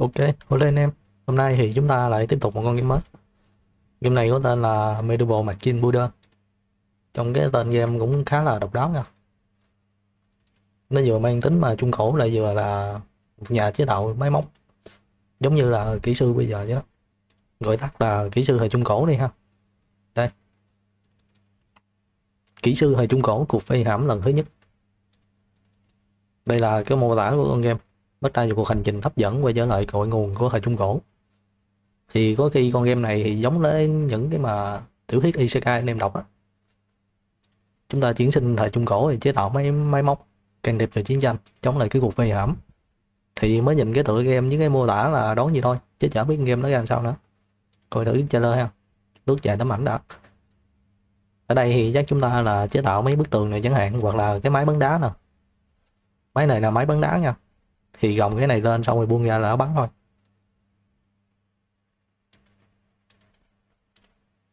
Ok, lên anh em. Hôm nay thì chúng ta lại tiếp tục một con game mới. Game này có tên là Medieval Machine Builder. Trong cái tên game cũng khá là độc đáo nha. Nó vừa mang tính mà trung cổ lại vừa là một nhà chế tạo máy móc. Giống như là kỹ sư bây giờ vậy đó. Gọi tắt là kỹ sư thời trung cổ đi ha. Đây. Kỹ sư thời trung cổ cuộc phi hãm lần thứ nhất. Đây là cái mô tả của con game bắt đầu cuộc hành trình hấp dẫn quay trở lại cội nguồn của thời trung cổ. Thì có khi con game này thì giống với những cái mà tiểu thuyết isekai anh em đọc á. Chúng ta chuyển sinh thời trung cổ thì chế tạo máy máy móc can thiệp vào chiến tranh, chống lại cái cuộc vây hãm thì mới nhìn cái tựa game với cái mô tả là đoán gì thôi, chứ chả biết game nó ra làm sao nữa. Coi thử trailer ha. Lướt chạy tấm ảnh đã. Ở đây thì chắc chúng ta là chế tạo mấy bức tường này chẳng hạn, hoặc là cái máy bắn đá nè. Máy này là máy bắn đá nha thì gồng cái này lên xong rồi buông ra là nó bắn thôi.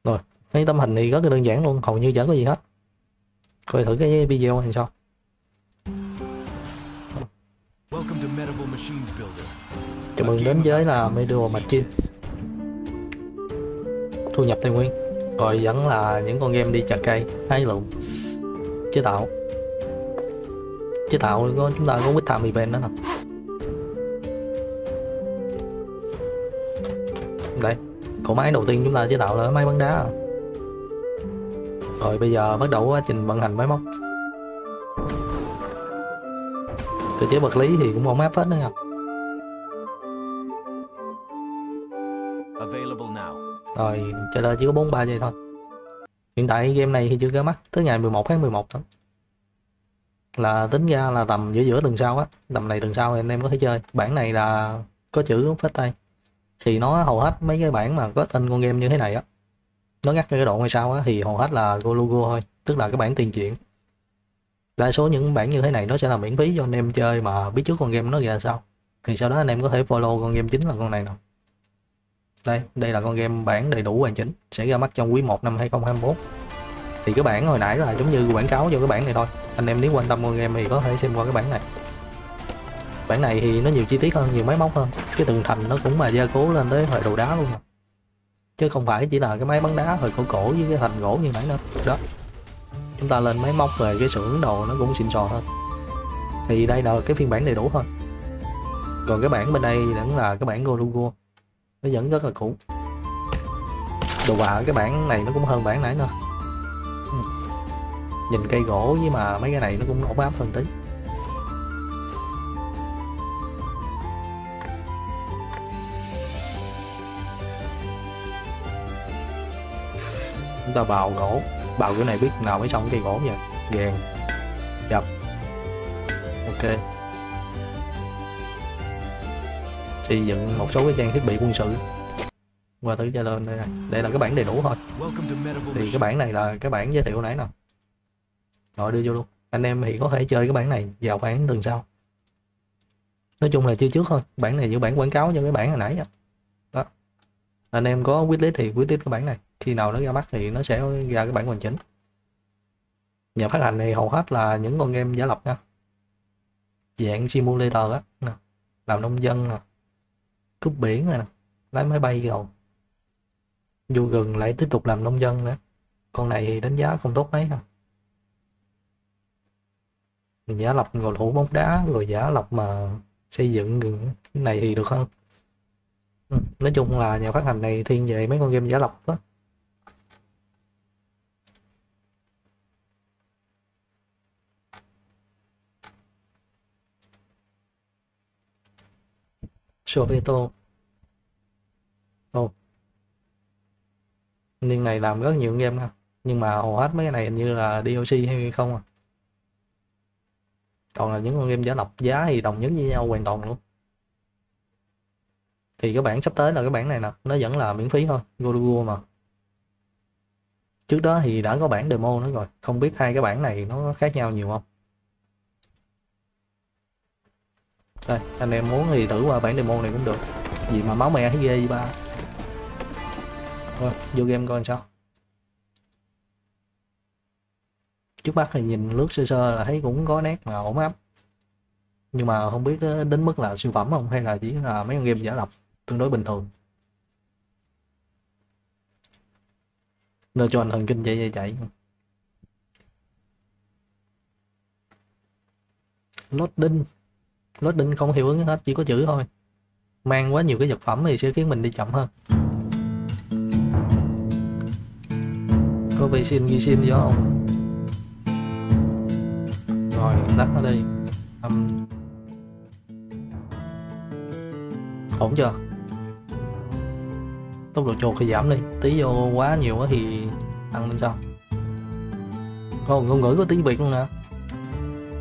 Rồi mấy tấm hình thì rất là đơn giản luôn hầu như chẳng có gì hết. Coi thử cái video này Builder. chào mừng đến với là Medieval Machine thu nhập tài nguyên. Rồi vẫn là những con game đi chặt cây hái lượm chế tạo. Chế tạo có chúng ta có quýt time event đó nè đây cỗ máy đầu tiên chúng ta chế tạo là máy bắn đá à. rồi bây giờ bắt đầu quá trình vận hành máy móc. Cơ chế vật lý thì cũng không áp hết nữa nha. Rồi chờ đợi chỉ có 43 giây thôi. Hiện tại game này thì chưa ra mắt tới ngày 11 tháng 11 thôi là tính ra là tầm giữa giữa tuần sau á tầm này tuần sau thì anh em có thể chơi. Bản này là có chữ phết tay thì nó hầu hết mấy cái bản mà có tên con game như thế này á, nó ngắt cái độ ngay sau á, thì hầu hết là go logo thôi, tức là cái bản tiền truyện đa số những bản như thế này nó sẽ là miễn phí cho anh em chơi mà biết trước con game nó ra sao. Thì sau đó anh em có thể follow con game chính là con này nè. Đây đây là con game bản đầy đủ hoàn chỉnh, sẽ ra mắt trong quý 1 năm 2021 thì cái bản hồi nãy là giống như quảng cáo cho cái bản này thôi. Anh em nếu quan tâm con game thì có thể xem qua cái bản này bản này thì nó nhiều chi tiết hơn, nhiều máy móc hơn. Cái tường thành nó cũng mà gia cố lên tới thời đồ đá luôn mà. Chứ không phải chỉ là cái máy bắn đá thời cổ cổ với cái thành gỗ như nãy nữa. Đó. Chúng ta lên máy móc về cái xưởng đồ nó cũng xịn sò hơn. Thì đây là cái phiên bản đầy đủ thôi. Còn cái bản bên đây vẫn là cái bản Golugo nó vẫn rất là cũ. Đồ họa cái bản này nó cũng hơn bản nãy nữa. Ừ. Nhìn cây gỗ với mà mấy cái này nó cũng ổn áp hơn tí. Ta bào gỗ. Bào cái này biết nào mới xong cây gỗ vậy? Gèn chập. Ok. Xây dựng một số cái trang thiết bị quân sự. Qua tới cho lên đây này. đây là cái bản đầy đủ thôi. Thì cái bản này là cái bản giới thiệu nãy nè. Rồi đưa vô luôn. Anh em thì có thể chơi cái bản này vào bản tuần sau. Nói chung là chơi trước thôi. Bản này như bản quảng cáo cho cái bản hồi nãy đó. Anh em có wishlist thì wishlist cái bản này khi nào nó ra mắt thì nó sẽ ra cái bản hoàn chỉnh. Nhà phát hành này hầu hết là những con game giả lập nha. Dạng simulator á làm nông dân nè cướp biển này nè, lái máy bay rồi. Vô gừng lại tiếp tục làm nông dân nữa. Con này thì đánh giá không tốt mấy ha. Giả lập cầu thủ bóng đá, rồi giả lập mà xây dựng gừng cái này thì được hơn. Ừ, nói chung là nhà phát hành này thiên về mấy con game giả lập á. Sobeto oh. nhưng này làm rất nhiều game ha. Nhưng mà hầu hết mấy cái này hình như là DLC hay không à? Toàn là những con game giả lập, giá thì đồng nhất với nhau hoàn toàn luôn. Thì cái bản sắp tới là cái bản này nè, nó vẫn là miễn phí thôi Google mà. Trước đó thì đã có bản demo nữa rồi, không biết hai cái bản này nó khác nhau nhiều không? Đây, anh em muốn thì thử qua bản demo này cũng được. Gì mà máu mẹ thấy ghê vậy ba? Rồi vô game coi sao. Trước mắt thì nhìn lướt sơ sơ là thấy cũng có nét mà ổn áp. Nhưng mà không biết ờ, đến mức là siêu phẩm không? Hay là chỉ là mấy con game giả lập tương đối bình thường? Nên cho anh thần kinh chạy chạy chạy. Loading loading không hiệu ứng hết chỉ có chữ thôi. Mang quá nhiều cái vật phẩm thì sẽ khiến mình đi chậm hơn. Có vệ sinh ghi xin vô không rồi tắt nó đi um, ổn chưa? Tốc độ chuột thì giảm đi. Tí vô quá nhiều quá thì tăng lên sao? Còn ngôn ngữ có tiếng việt luôn nè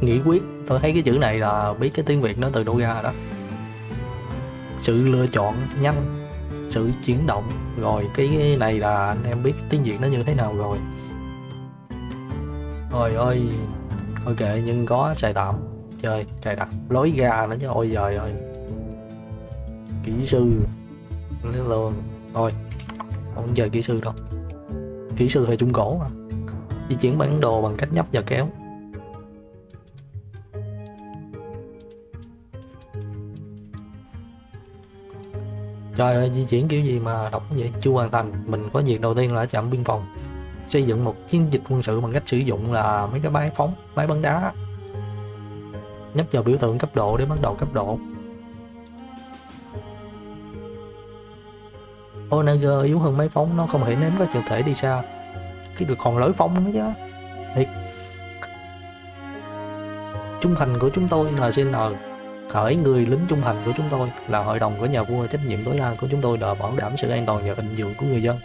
nghị quyết tôi thấy cái chữ này là biết cái tiếng việt nó từ đâu ra rồi đó. Sự lựa chọn nhanh, sự chuyển động, rồi cái này là anh em biết tiếng việt nó như thế nào rồi. Ôi ơi thôi kệ, nhưng có xài tạm chơi cài đặt lối ra nữa chứ, ôi giời ơi. Kỹ sư. Nó luôn. Thôi, không chơi kỹ sư đâu. Kỹ sư thời trung cổ mà. Di chuyển bản đồ bằng cách nhấp và kéo. Trời ơi, di chuyển kiểu gì mà đọc vậy? Chưa hoàn thành. Mình có việc đầu tiên là ở trạm biên phòng. Xây dựng một chiến dịch quân sự bằng cách sử dụng là mấy cái máy phóng, máy bắn đá. Nhấp vào biểu tượng cấp độ để bắt đầu cấp độ. Onager yếu hơn máy phóng, nó không thể ném các vật thể đi xa. Cái được còn lối phóng nữa chứ. Thiệt. Trung thành của chúng tôi là lời hỡi người lính trung thành của chúng tôi là hội đồng của nhà vua, trách nhiệm tối đa của chúng tôi là bảo đảm sự an toàn và thịnh vượng của người dân.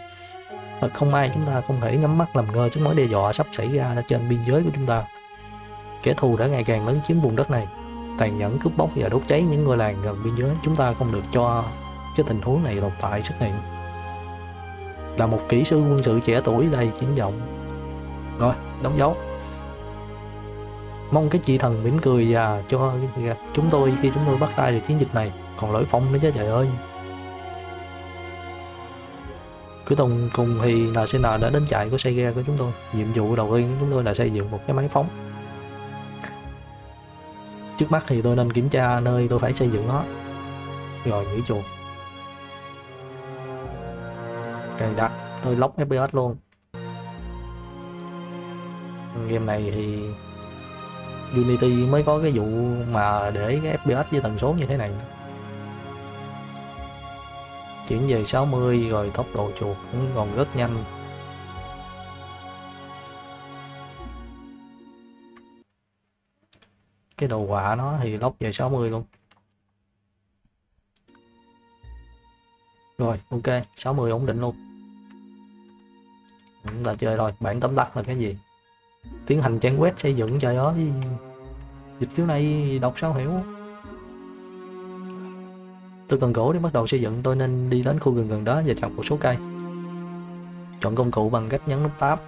Thật không may chúng ta không thể nhắm mắt làm ngơ trước mối đe dọa sắp xảy ra trên biên giới của chúng ta. Kẻ thù đã ngày càng lớn chiếm vùng đất này, tàn nhẫn, cướp bóc và đốt cháy những ngôi làng gần biên giới. Chúng ta không được cho cái tình huống này tồn tại xuất hiện. Là một kỹ sư quân sự trẻ tuổi đầy triển vọng. Rồi, đóng dấu mong cái chị thần mỉm cười và cho chúng tôi khi chúng tôi bắt tay vào chiến dịch này còn lỗi phong nữa chứ, trời ơi. Cuối cùng cùng thì NCN đã đến chạy của xe ghe của chúng tôi. Nhiệm vụ đầu tiên của chúng tôi là xây dựng một cái máy phóng. Trước mắt thì tôi nên kiểm tra nơi tôi phải xây dựng nó. Rồi nghỉ chuột. Cài đặt, tôi lóc fps luôn. Game này thì Unity mới có cái vụ mà để cái FPS với tần số như thế này. Chuyển về 60 rồi tốc độ chuột cũng còn rất nhanh. Cái đồ họa nó thì lóc về 60 luôn. Rồi, ok 60 ổn định luôn. Chúng ta chơi thôi, bản tấm tắt là cái gì? Tiến hành trang web xây dựng trời ơi. Dịch kiểu này đọc sao hiểu? Tôi cần gỗ để bắt đầu xây dựng, tôi nên đi đến khu gần gần đó và chặt một số cây. Chọn công cụ bằng cách nhấn nút tab,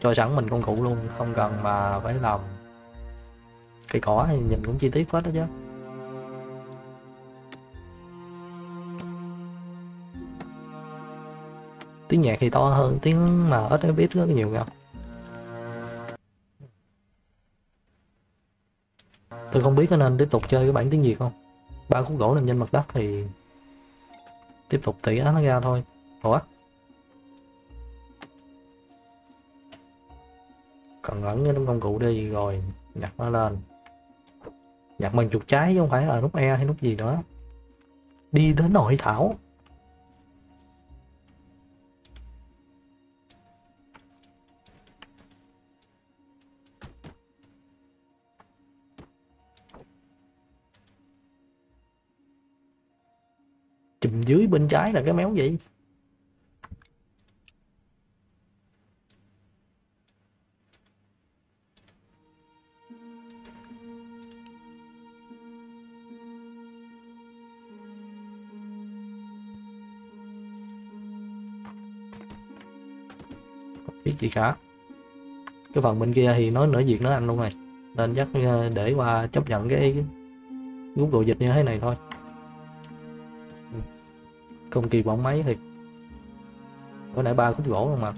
cho sẵn mình công cụ luôn, không cần mà phải làm cây cỏ thì nhìn cũng chi tiết hết đó chứ. Tiếng nhạc thì to hơn, tiếng mà ít biết rất nhiều nha tôi không biết có nên tiếp tục chơi cái bản tiếng Việt không. Ba khúc gỗ nằm trên mặt đất thì tiếp tục tỉ nó ra thôi. Ủa? Cần ẩn cái công cụ đi rồi, nhặt nó lên. Nhặt bằng chuột trái chứ không phải là nút E hay nút gì nữa đi đến hội thảo. Chùm dưới bên trái là cái méo gì biết gì cả. Cái phần bên kia thì nói nửa việc nữa anh luôn rồi. Nên chắc ờ, để qua chấp nhận cái Google dịch như thế này thôi không kỳ bóng máy thì có nãy ba khúc gỗ luôn mà?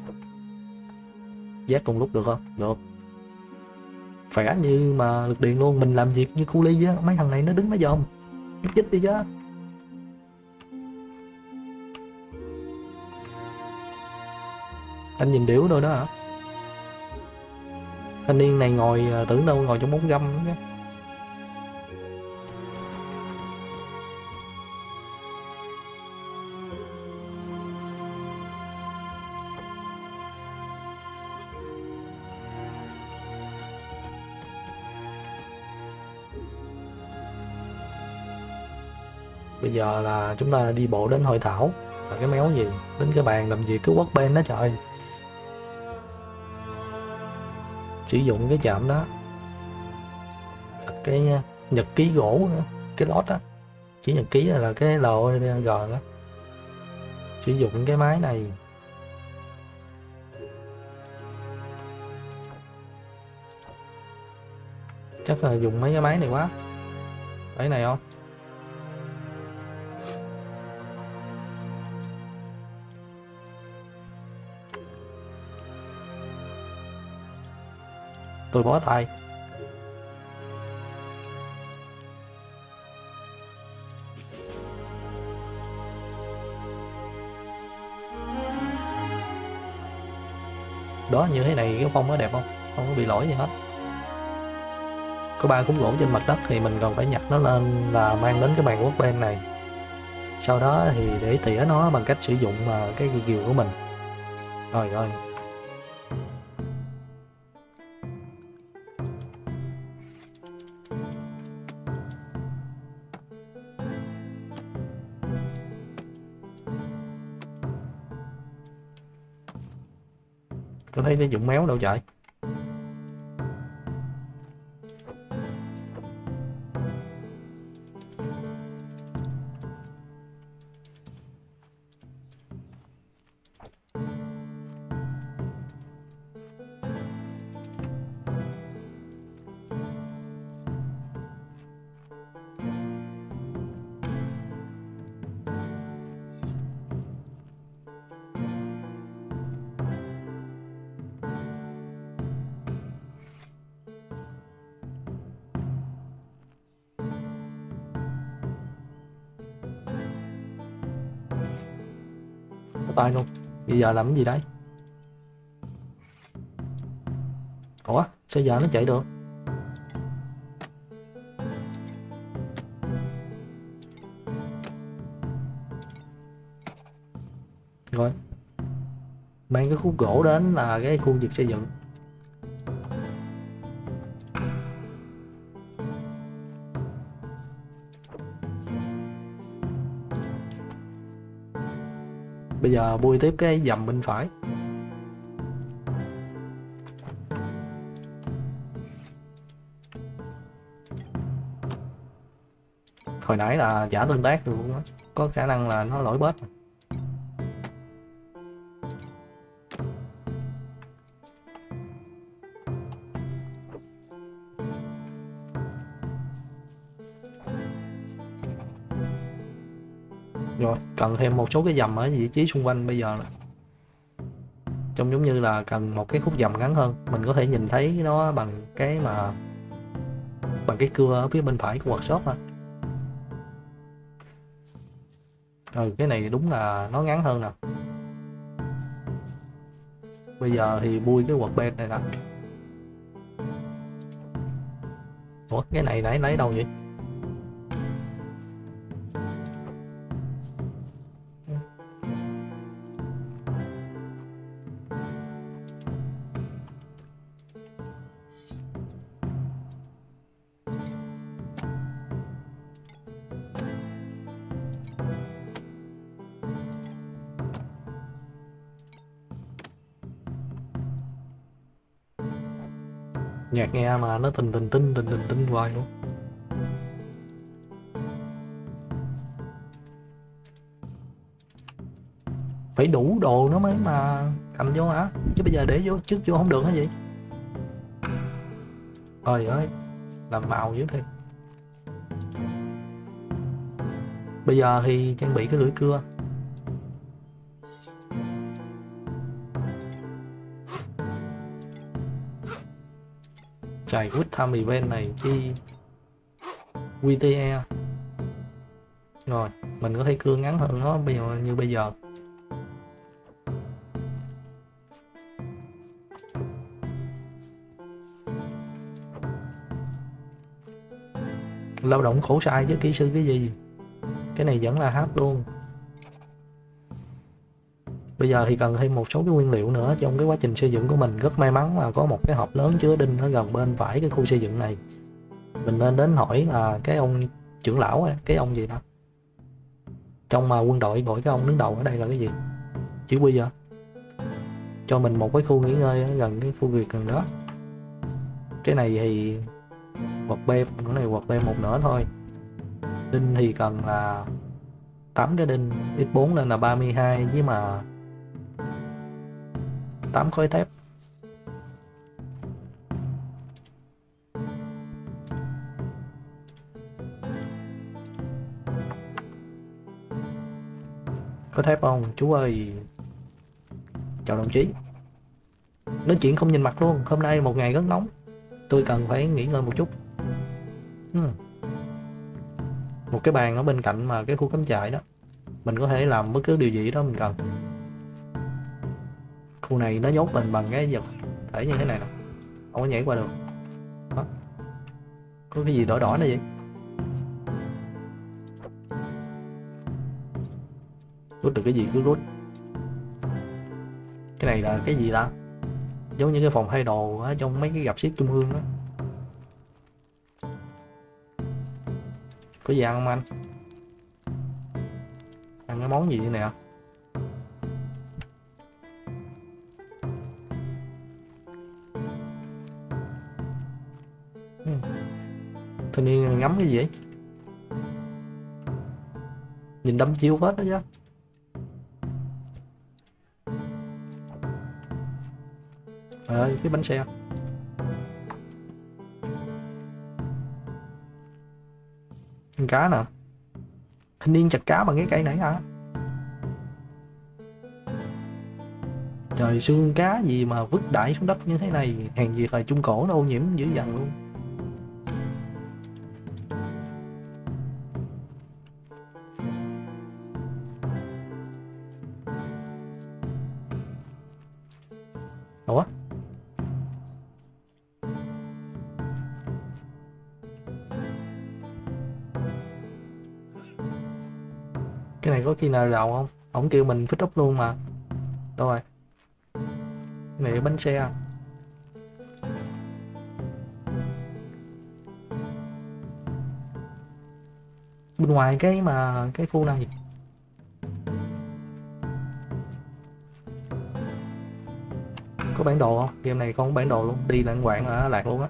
Giác cùng lúc được không? Được. Khỏe như mà lực điện luôn, mình làm việc như cu ly á, mấy thằng này nó đứng nó dòm, nhúc chích đi chứ. Anh nhìn điểu rồi đó hả? Thanh niên này ngồi à, tưởng đâu ngồi trong bóng găm đó. Giờ là chúng ta đi bộ đến hội thảo. Là cái méo gì? Đến cái bàn làm việc, cái bên đó trời. Sử dụng cái chạm đó. Cái ờ, nhật ký gỗ nữa, cái lót á. Chỉ nhật ký là cái LG đó. Sử dụng cái máy này. Chắc là dùng mấy cái máy này quá. Cái này không? Tôi bó tay. Đó, như thế này cái phong nó đẹp không? Không có bị lỗi gì hết. Có ba khúc gỗ trên mặt đất thì mình còn phải nhặt nó lên là mang đến cái bàn quốc bên này. Sau đó thì để tỉa nó bằng cách sử dụng mà cái ghi kiều của mình. Rồi rồi phải dụng méo đâu trời. Tay luôn. Bây giờ làm cái gì đấy? Ủa, sao giờ nó chạy được? Rồi. Mang cái khúc gỗ đến là cái khu vực xây dựng. Bây giờ bôi tiếp cái dầm bên phải hồi nãy là giả tương tác được luôn á có khả năng là nó lỗi bớt. Cần thêm một số cái dầm ở vị trí xung quanh bây giờ. Là trông giống như là cần một cái khúc dầm ngắn hơn. Mình có thể nhìn thấy nó bằng cái mà, bằng cái cưa ở phía bên phải của workshop ha ừ cái này đúng là nó ngắn hơn nè. Bây giờ thì bui cái workbench này nè. Ủa, cái này nãy lấy đâu vậy? Nghe mà nó tình tình tinh, tình tình tinh hoài luôn. Phải đủ đồ nó mới mà cầm vô hả? Chứ bây giờ để vô, trước vô không được hả vậy? trời ơi, làm màu dữ thiệt. Bây giờ thì trang bị cái lưỡi cưa. Chạy Quick Time event này chi QTE rồi, mình có thể cưa ngắn hơn nó bây giờ như bây giờ. Lao động khổ sai chứ, kỹ sư cái gì? Cái này vẫn là hát luôn bây giờ thì cần thêm một số cái nguyên liệu nữa trong cái quá trình xây dựng của mình. Rất may mắn là có một cái hộp lớn chứa đinh ở gần bên phải cái khu xây dựng này. Mình nên đến hỏi là cái ông trưởng lão ấy, cái ông gì đó trong mà quân đội gọi cái ông đứng đầu ở đây là cái gì? Chỉ huy à cho mình một cái khu nghỉ ngơi gần cái khu việc gần đó. Cái này thì quạt b cái này quạt b một nữa thôi. Đinh thì cần là 8 cái đinh x4 lên là 32 với mà 8 khối thép. Có thép không? Chú ơi. Chào đồng chí. Nói chuyện không nhìn mặt luôn. Hôm nay một ngày rất nóng. Tôi cần phải nghỉ ngơi một chút. Hmm. một cái bàn ở bên cạnh mà cái khu cắm trại đó. Mình có thể làm bất cứ điều gì đó mình cần khu này nó nhốt mình bằng cái vật thể như thế này nè không có nhảy qua được. Đó. có cái gì đỏ đỏ này vậy? Rút được cái gì? Cứ rút. Cái này là cái gì ta? Giống như cái phòng thay đồ ở trong mấy cái gặp xiết trung ương đó có gì ăn không anh? Ăn cái món gì vậy nè? Thanh niên ngắm cái gì vậy nhìn đâm chiêu hết đó chứ. Trời ơi, cái bánh xe. Con cá nè. Thanh niên chặt cá bằng cái cây nãy hả? Trời xương cá gì mà vứt đại xuống đất như thế này? Hàng gì thời trung cổ nó ô nhiễm dữ dằn luôn cái này nào đầu không? Ổng kêu mình phích úp luôn mà. Đâu rồi. Này bánh xe à. bên ngoài cái mà cái khu này có bản đồ không? Game này không có bản đồ luôn. Đi lãng quảng là lạc luôn á.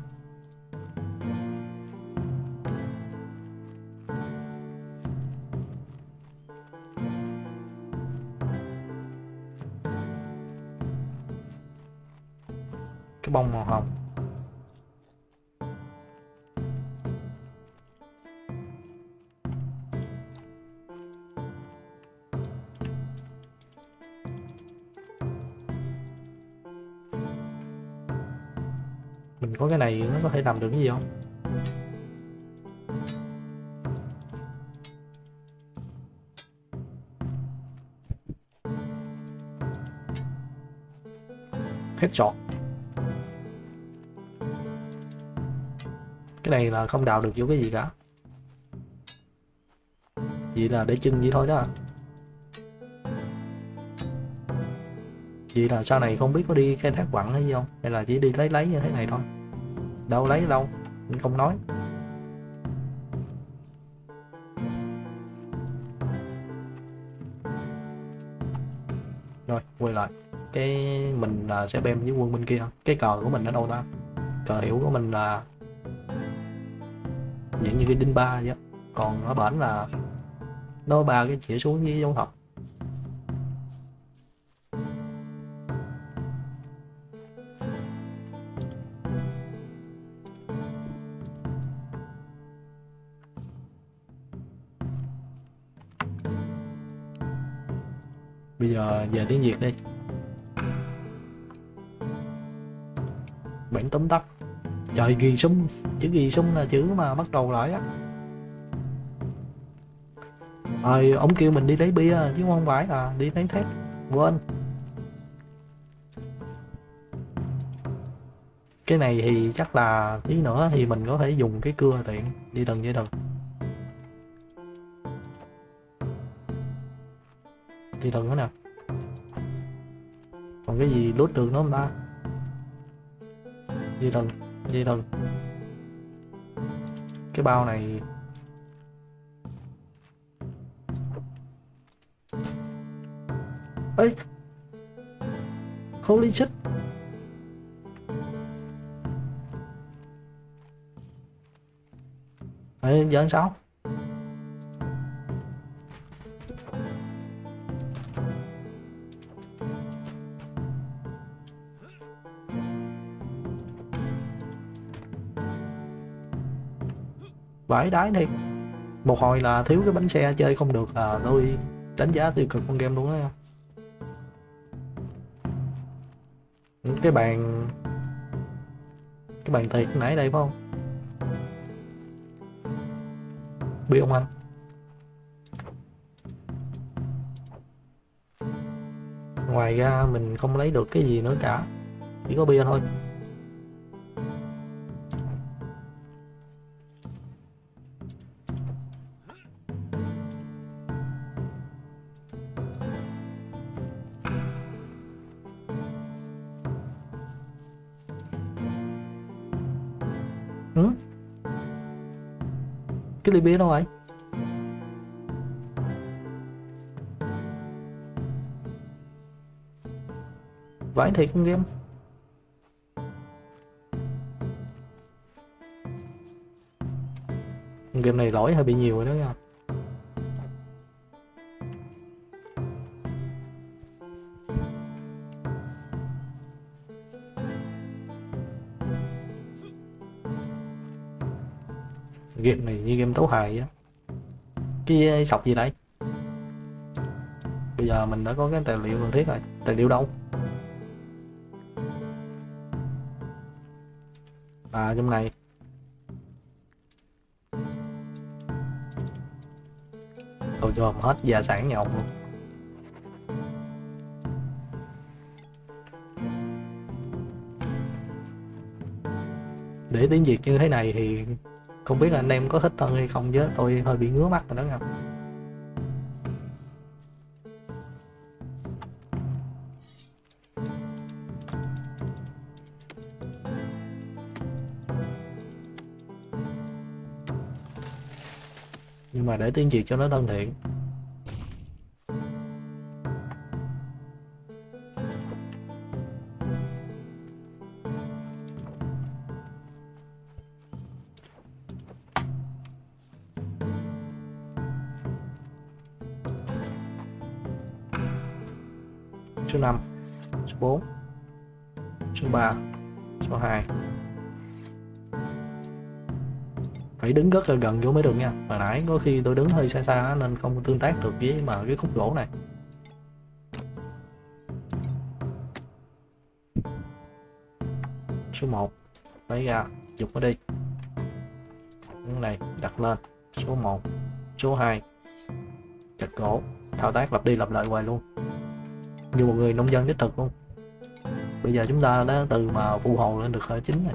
Bông màu hồng. Mình có cái này nó có thể làm được cái gì không? Headshot này là không đào được vô cái gì cả. Vậy là để chân vậy thôi đó vậy là sau này không biết có đi khai thác quặng hay gì không? Hay là chỉ đi lấy lấy như thế này thôi? Đâu lấy đâu, mình không nói. Rồi, quay lại. Cái mình là sẽ bem với quân bên kia. Cái cờ của mình ở đâu ta? Cờ hiệu của mình là dạng như cái đinh ba vậy còn ở bển là nó ba cái chĩa xuống với dấu học bây giờ về tiếng việt đi. Bản tóm tắt trời, ghi sung chữ ghi sung là chữ mà bắt đầu lại á. Rồi, ông kêu mình đi lấy bia, chứ không phải là đi lấy thép. Quên. Cái này thì chắc là tí nữa thì mình có thể dùng cái cưa tiện đi từng dây từng. Đi từng nữa nè. Còn cái gì lút được nó không ta? Đi từng đi thôi cái bao này ấy holy shit! Ê, giờ sao? Vãi đái thiệt một hồi là thiếu cái bánh xe chơi không được là tôi đánh giá tiêu cực con game luôn á. Cái bàn cái bàn thiệt nãy đây phải không? Biết không anh? Ngoài ra mình không lấy được cái gì nữa cả. Chỉ có bia thôi. Biết đâu anh vãi thiệt game game này lỗi hơi bị nhiều rồi đó nha. Game này như game tấu hài á. Cái ờ, sọc gì đấy? Bây giờ mình đã có cái tài liệu cần thiết rồi. Tài liệu đâu? À trong này. Tôi gồm hết gia sản nhà ông luôn. Để tiếng việt như thế này thì không biết là anh em có thích hơn hay không chứ, tôi hơi bị ngứa mắt rồi đó nha. Nhưng mà để tiếng việt cho nó thân thiện. Số 4 số 3 số 2 phải đứng rất là gần vô mới được nha. Hồi nãy có khi tôi đứng hơi xa xa nên không tương tác được với mà cái khúc gỗ này. Số 1 lấy ra, dục nó đi. Cái này đặt lên. Số 1 số 2 chặt gỗ. Thao tác lặp đi lặp lại hoài luôn. Như một người nông dân đích thực luôn bây giờ chúng ta đã từ mà phụ hồ lên được hơi chính này.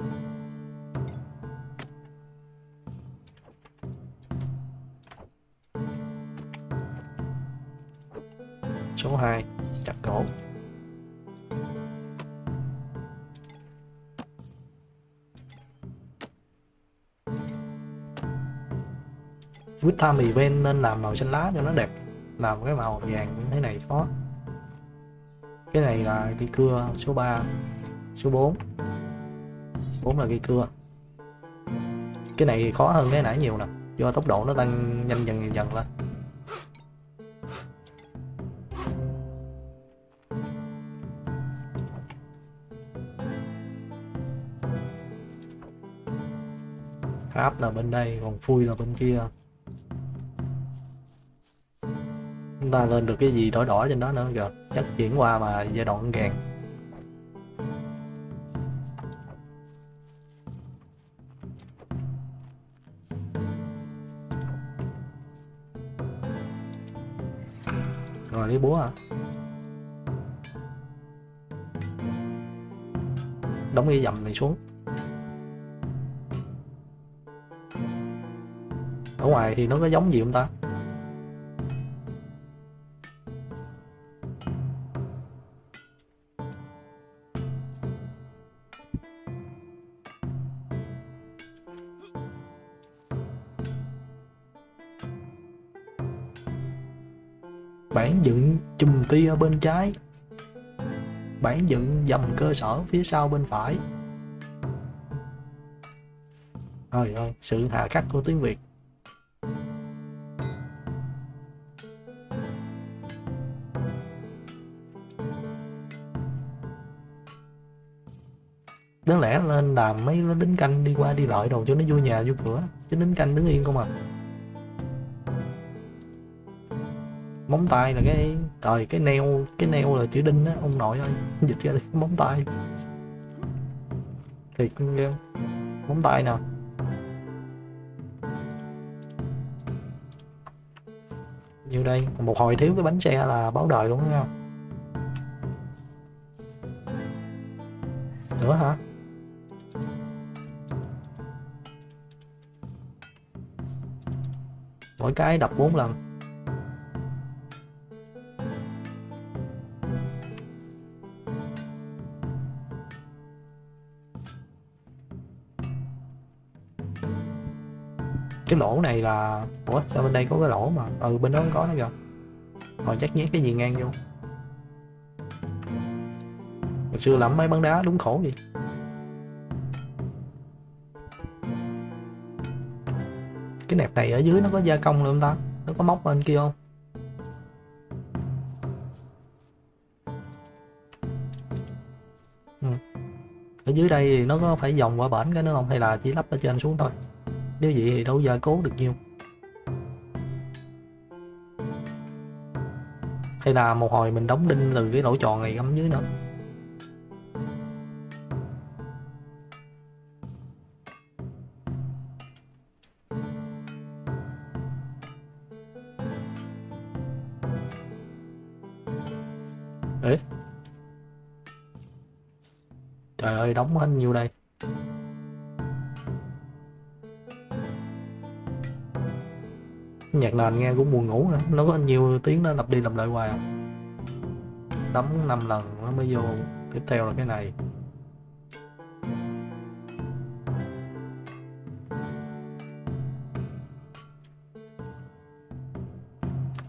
Số 2 chặt cổ. With time event nên làm màu xanh lá cho nó đẹp. Làm cái màu vàng như thế này, khó cái này là cây cưa số 3 số 4 4 là cây cưa. Cái này khó hơn cái nãy nhiều nè do tốc độ nó tăng nhanh dần dần, dần lên. Háp là bên đây còn phui là bên kia. chúng ta lên được cái gì đỏ đỏ trên đó nữa kìa chắc chuyển qua mà giai đoạn gàn rồi, lấy búa à đóng cái dầm này xuống. Ở ngoài thì nó có giống gì không ta? Chùm tia bên trái. Bản dựng dầm cơ sở phía sau bên phải. Trời ơi, sự hà khắc của tiếng Việt. Đáng lẽ lên làm mấy nó lính canh đi qua đi lại đồ cho nó vui nhà vui cửa. Chứ lính canh đứng yên không à. Móng tay là cái trời, cái neo cái neo là chữ đinh á, ông nội ơi. Dịch ra là móng tay. Thiệt ghê. Móng tay nào như đây? Một hồi thiếu cái bánh xe là báo đời luôn nha. Nữa hả? Mỗi cái đập bốn lần. Cái lỗ này là, ủa, sao bên đây có cái lỗ mà ừ bên đó không có nữa kìa. Rồi chắc nhét cái gì ngang vô. Hồi xưa làm mấy bắn đá đúng khổ gì cái nẹp này ở dưới nó có gia công luôn ta? Nó có móc bên kia không? Ừ. ở dưới đây thì nó có phải vòng qua bển cái nữa không? Hay là chỉ lắp ở trên xuống thôi? Nếu vậy thì đâu gia cố được nhiêu hay là một hồi mình đóng đinh từ cái lỗ tròn này gắm dưới nữa. Đấy Trời ơi, đóng hết nhiêu đây? Nhạc nền nghe cũng buồn ngủ nữa. Nó có nhiều tiếng nó lặp đi lặp lại hoài à. đấm 5 lần nó mới vô. Tiếp theo là cái này.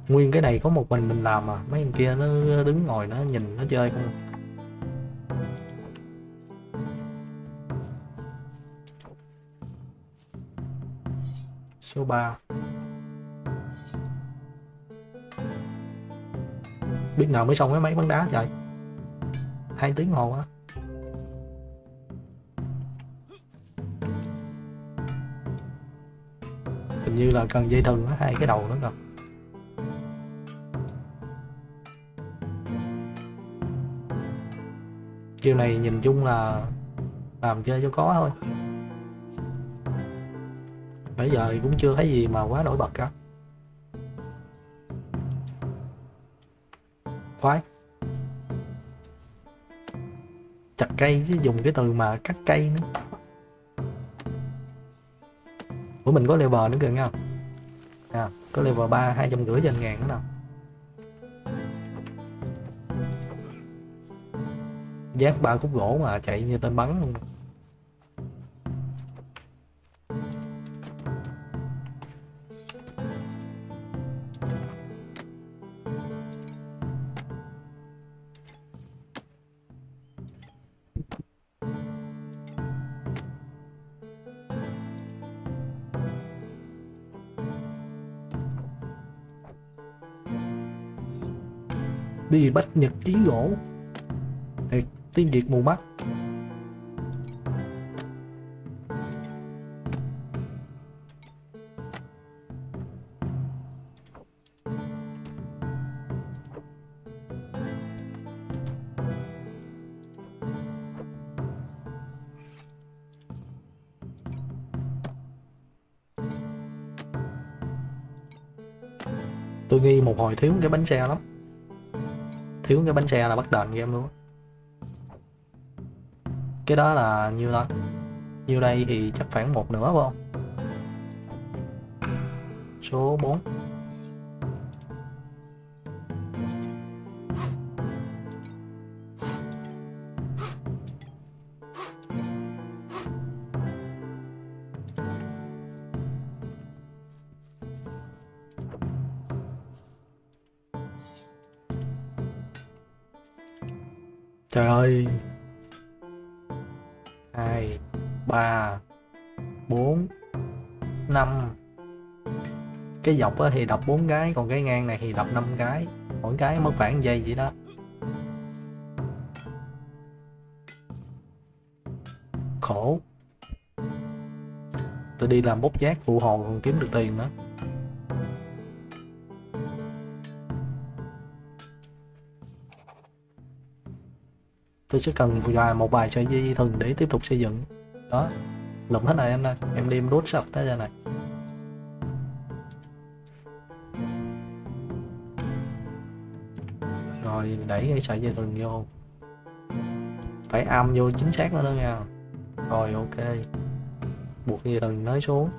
Nguyên cái này có một mình mình làm à mấy thằng kia nó đứng ngồi nó nhìn, nó chơi không? Số 3 biết nào mới xong cái máy bắn đá trời. Hai tiếng hồ á. Hình như là cần dây thừng á, hai cái đầu nữa rồi chiều này nhìn chung là làm chơi cho có thôi. Bây giờ thì cũng chưa thấy gì mà quá nổi bật cả. Khoái. Chặt cây chứ dùng cái từ mà cắt cây nữa. Của mình có level nữa kìa nha à, có level 3 hai trăm rưỡi trên ngàn nữa nào. Giác ba khúc gỗ mà chạy như tên bắn luôn. Đi bắt nhật ký gỗ. Thiệt, tiếng Việt mù mắt. Tôi nghi một hồi thiếu cái bánh xe lắm thiếu cái bánh xe là bắt đền game luôn cái đó là nhiêu đó nhiêu đây thì chắc khoảng một nửa phải không? Số 4 Trời ơi. Hai, ba, bốn, năm. Cái dọc thì đập bốn cái, Còn cái ngang này thì đập năm cái. Mỗi cái mất khoảng giây vậy đó. Khổ. Tôi đi làm bốc giác phụ hồ còn kiếm được tiền nữa. Tôi chỉ cần vài, một vài sợi dây thừng để tiếp tục xây dựng. Đó, lụm hết này em ơi. Em đem đốt sập tới ra này. Rồi, đẩy cái sợi dây thừng vô. Phải âm vô chính xác nữa nha. Rồi, ok. Buộc dây thừng nới xuống.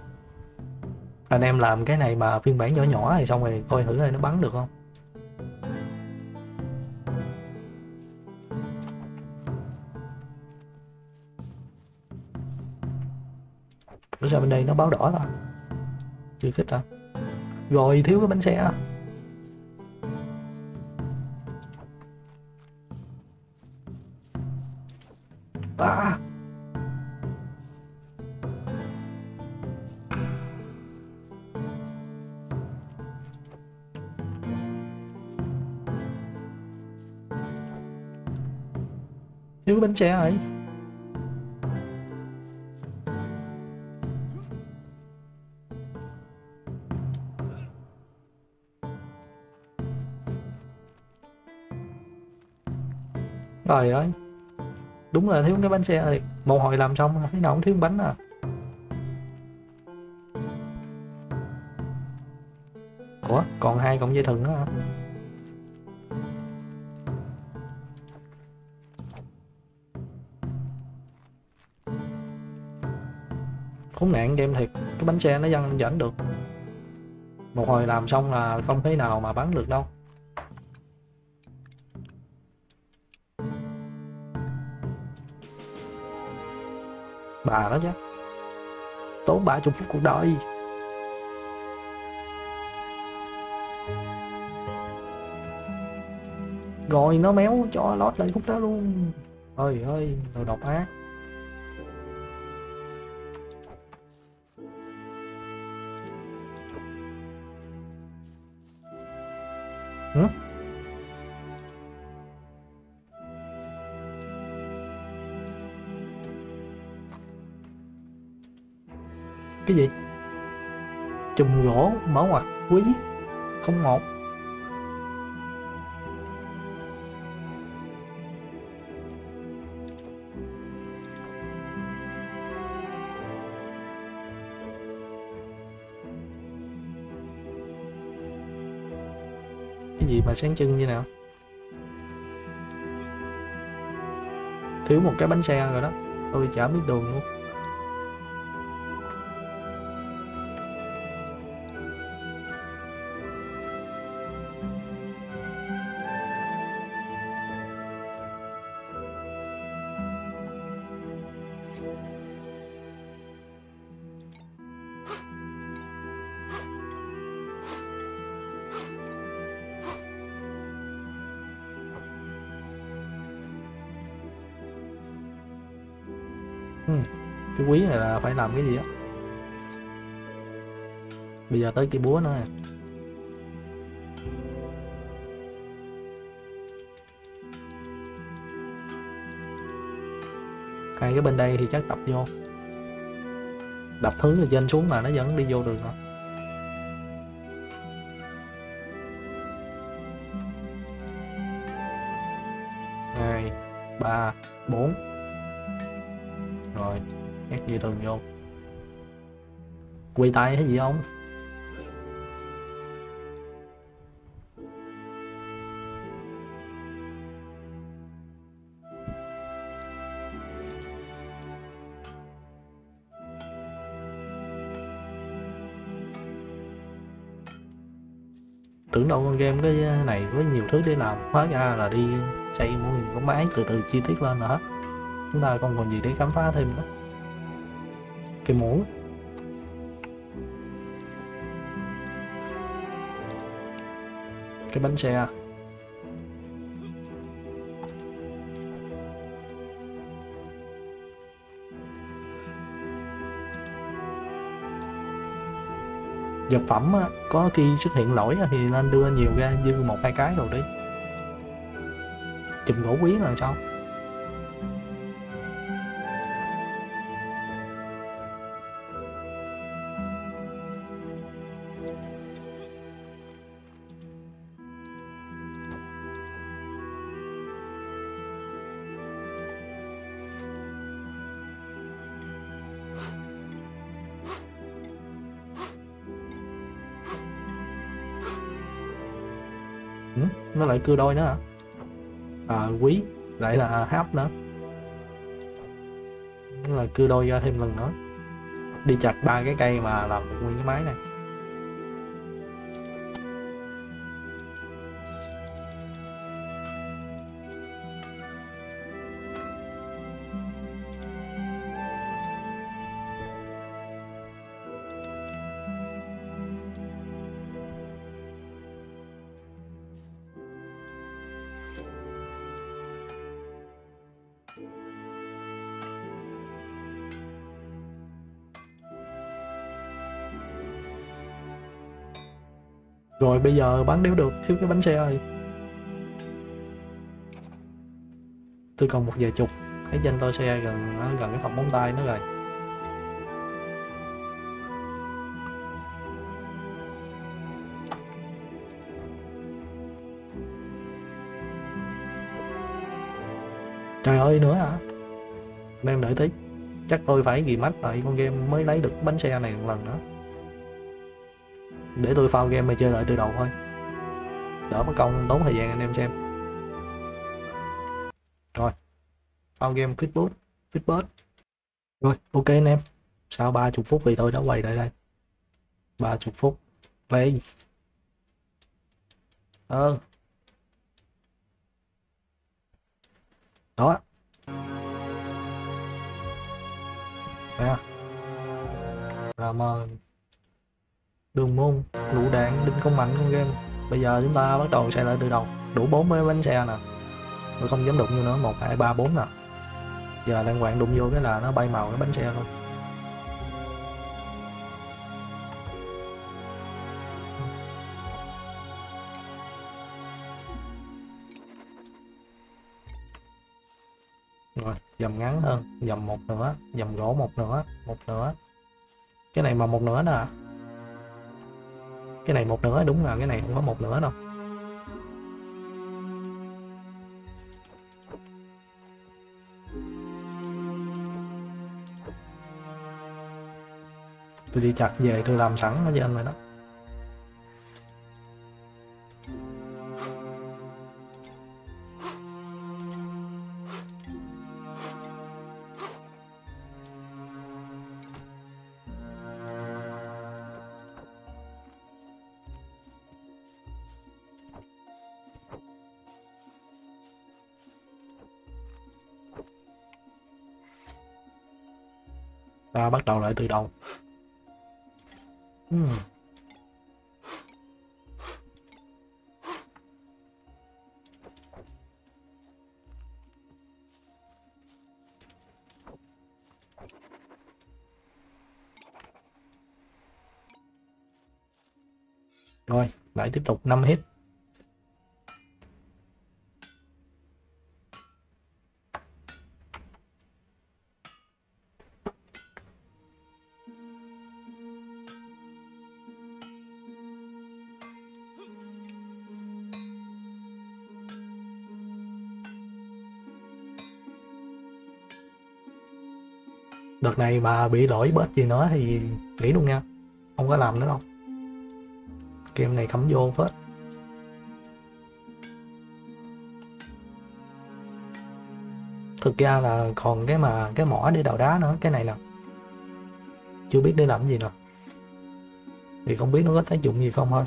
Anh em làm cái này mà phiên bản nhỏ nhỏ thì xong rồi coi thử này nó bắn được không? Bữa bên đây nó báo đỏ thôi. Chưa kích hả? Rồi, thiếu cái bánh xe. À Thiếu cái bánh xe rồi Trời ơi. Đúng là thiếu cái bánh xe này. Một hồi làm xong thế nào cũng thiếu bánh à. Ủa, còn hai cọng dây thừng nữa hả? Khốn nạn game thiệt, Cái bánh xe nó dăng dẫn được. Một hồi làm xong là không thể nào mà bán được đâu. Bà đó chứ tốn ba chục phút cuộc đời. Rồi nó méo cho lót lên khúc đó luôn. Ơi ơi đồ độc ác. Cái gì? Chùm gỗ mở ngoặt quý. Không một. Cái gì mà sáng trưng như nào? Thiếu một cái bánh xe rồi đó. Tôi chả biết đường luôn. Làm cái gì á. Bây giờ tới cái búa nữa nè. Hai cái bên đây thì chắc tập vô. Đập thứ từ trên xuống mà nó vẫn đi vô được nữa. Hai, ba, bốn gì tường vô quỳ tay hay gì không? Tưởng đâu con game cái này có nhiều thứ để làm. Hóa ra là đi xây mô hình máy, từ từ chi tiết lên là hết. Chúng ta còn còn gì để khám phá thêm nữa cái mũ. Cái bánh xe à? vật phẩm á, có khi xuất hiện lỗi á, thì nên đưa nhiều ra dư một hai cái rồi đi. Chùm gỗ quý là sao? Cưa đôi nữa hả? À quý. Lại là hấp nữa. Nó là cưa đôi ra thêm lần nữa. Đi chặt ba cái cây mà làm được nguyên cái máy này. Bây giờ bán đéo được, thiếu cái bánh xe ơi. Tôi còn một giờ chục thấy danh tôi xe gần, nó gần cái phòng bóng tay nữa rồi. Trời ơi, nữa hả? Đang đợi tí chắc tôi phải ghi mắt lại con game mới lấy được bánh xe này một lần nữa để tôi phao game mà chơi lại từ đầu thôi. Đỡ mất công tốn thời gian anh em xem. Rồi. Phao game Fitboot Fitbot rồi, ok anh em. Sau ba chục phút thì tôi đã quay lại đây. Ba chục phút. Play. Ờ. Đó. Nè. Là đường môn, lũ đạn, đinh công mạnh, con game. Bây giờ chúng ta bắt đầu xe lại từ đầu. Đủ bốn cái bánh xe nè. Tôi không dám đụng vô nữa. Một, hai, ba, bốn nè. Giờ đang quạng đụng vô cái là nó bay màu cái bánh xe luôn rồi, dầm ngắn hơn. Dầm một nữa dầm gỗ một nữa một nữa cái này mà một nữa nè cái này một nửa, đúng là cái này không có một nửa đâu. Tôi đi chặt về tôi làm sẵn nó cho anh rồi đó. Bắt đầu lại từ đầu Hmm. Rồi, lại tiếp tục 5 hit. Này mà bị lỗi bớt gì nữa thì nghỉ luôn nha. Không có làm nữa đâu. Game này cắm vô phết. Thực ra là còn cái mà cái mỏ để đào đá nữa, cái này nè. Chưa biết để làm gì nè. Thì không biết nó có tác dụng gì không thôi.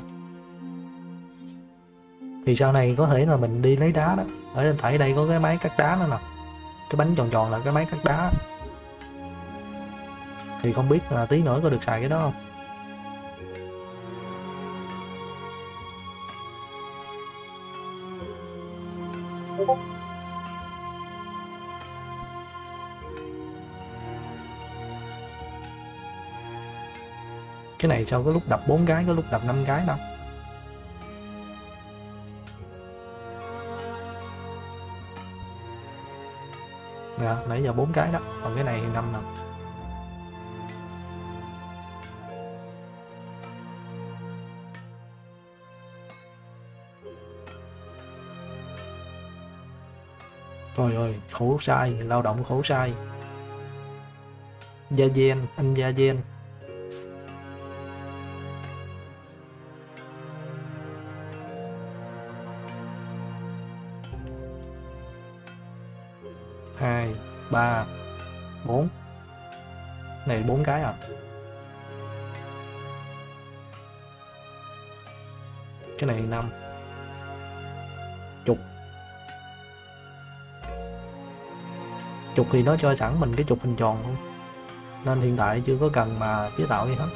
Thì sau này có thể là mình đi lấy đá đó. Ở tại đây có cái máy cắt đá nữa nè. Cái bánh tròn tròn là cái máy cắt đá thì không biết là tí nữa có được xài cái đó không? Cái này sao có lúc đập bốn cái có lúc đập năm cái đâu? Dạ, nãy giờ bốn cái đó còn cái này thì năm nè Trời ơi, khổ sai, lao động khổ sai. Gia Gen, anh Gia Gen. hai ba bốn này bốn cái à cái này năm trục thì nó cho sẵn mình cái trục hình tròn luôn. Nên hiện tại chưa có cần mà chế tạo gì hết.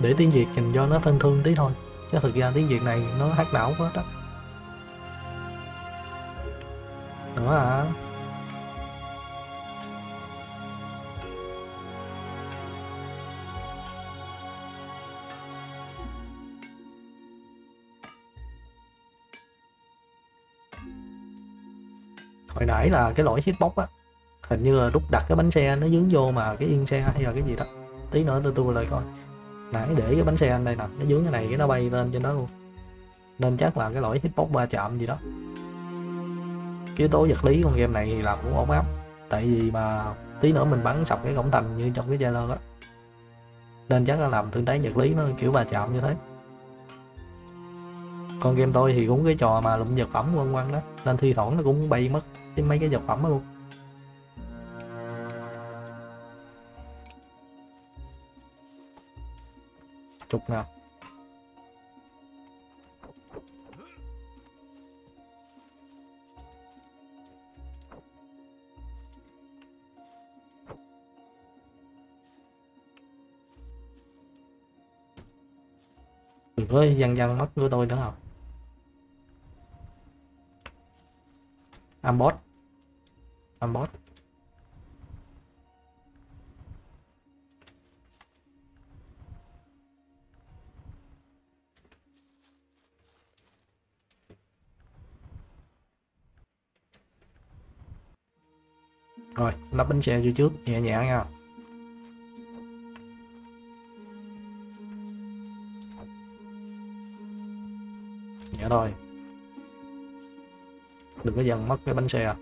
Để tiếng Việt dành cho nó thân thương tí thôi, chứ thực ra tiếng Việt này nó hát não quá đó. Nữa à nãy là cái lỗi hitbox á. Hình như là lúc đặt cái bánh xe nó dướng vô mà cái yên xe hay là cái gì đó. Tí nữa tôi tôi lại coi. Nãy để cái bánh xe anh đây nè, nó dướng cái này cái nó bay lên trên đó luôn. Nên chắc là cái lỗi hitbox va chạm gì đó. Cái yếu tố vật lý con game này thì làm cũng ổn áp tại vì mà tí nữa mình bắn sập cái cổng thành như trong cái trailer á. Nên chắc là làm tương tác vật lý nó kiểu va chạm như thế con game tôi thì cũng cái trò mà lụm vật phẩm quăng quăng đó. Nên thi thoảng nó cũng bay mất cái mấy cái vật phẩm đó luôn. Chục nào. Đừng có dần mất của tôi nữa không? Ambot Ambot rồi lắp bánh xe vô trước nhẹ nhẹ nha. Nhẹ thôi đừng có dần mất cái bánh xe à.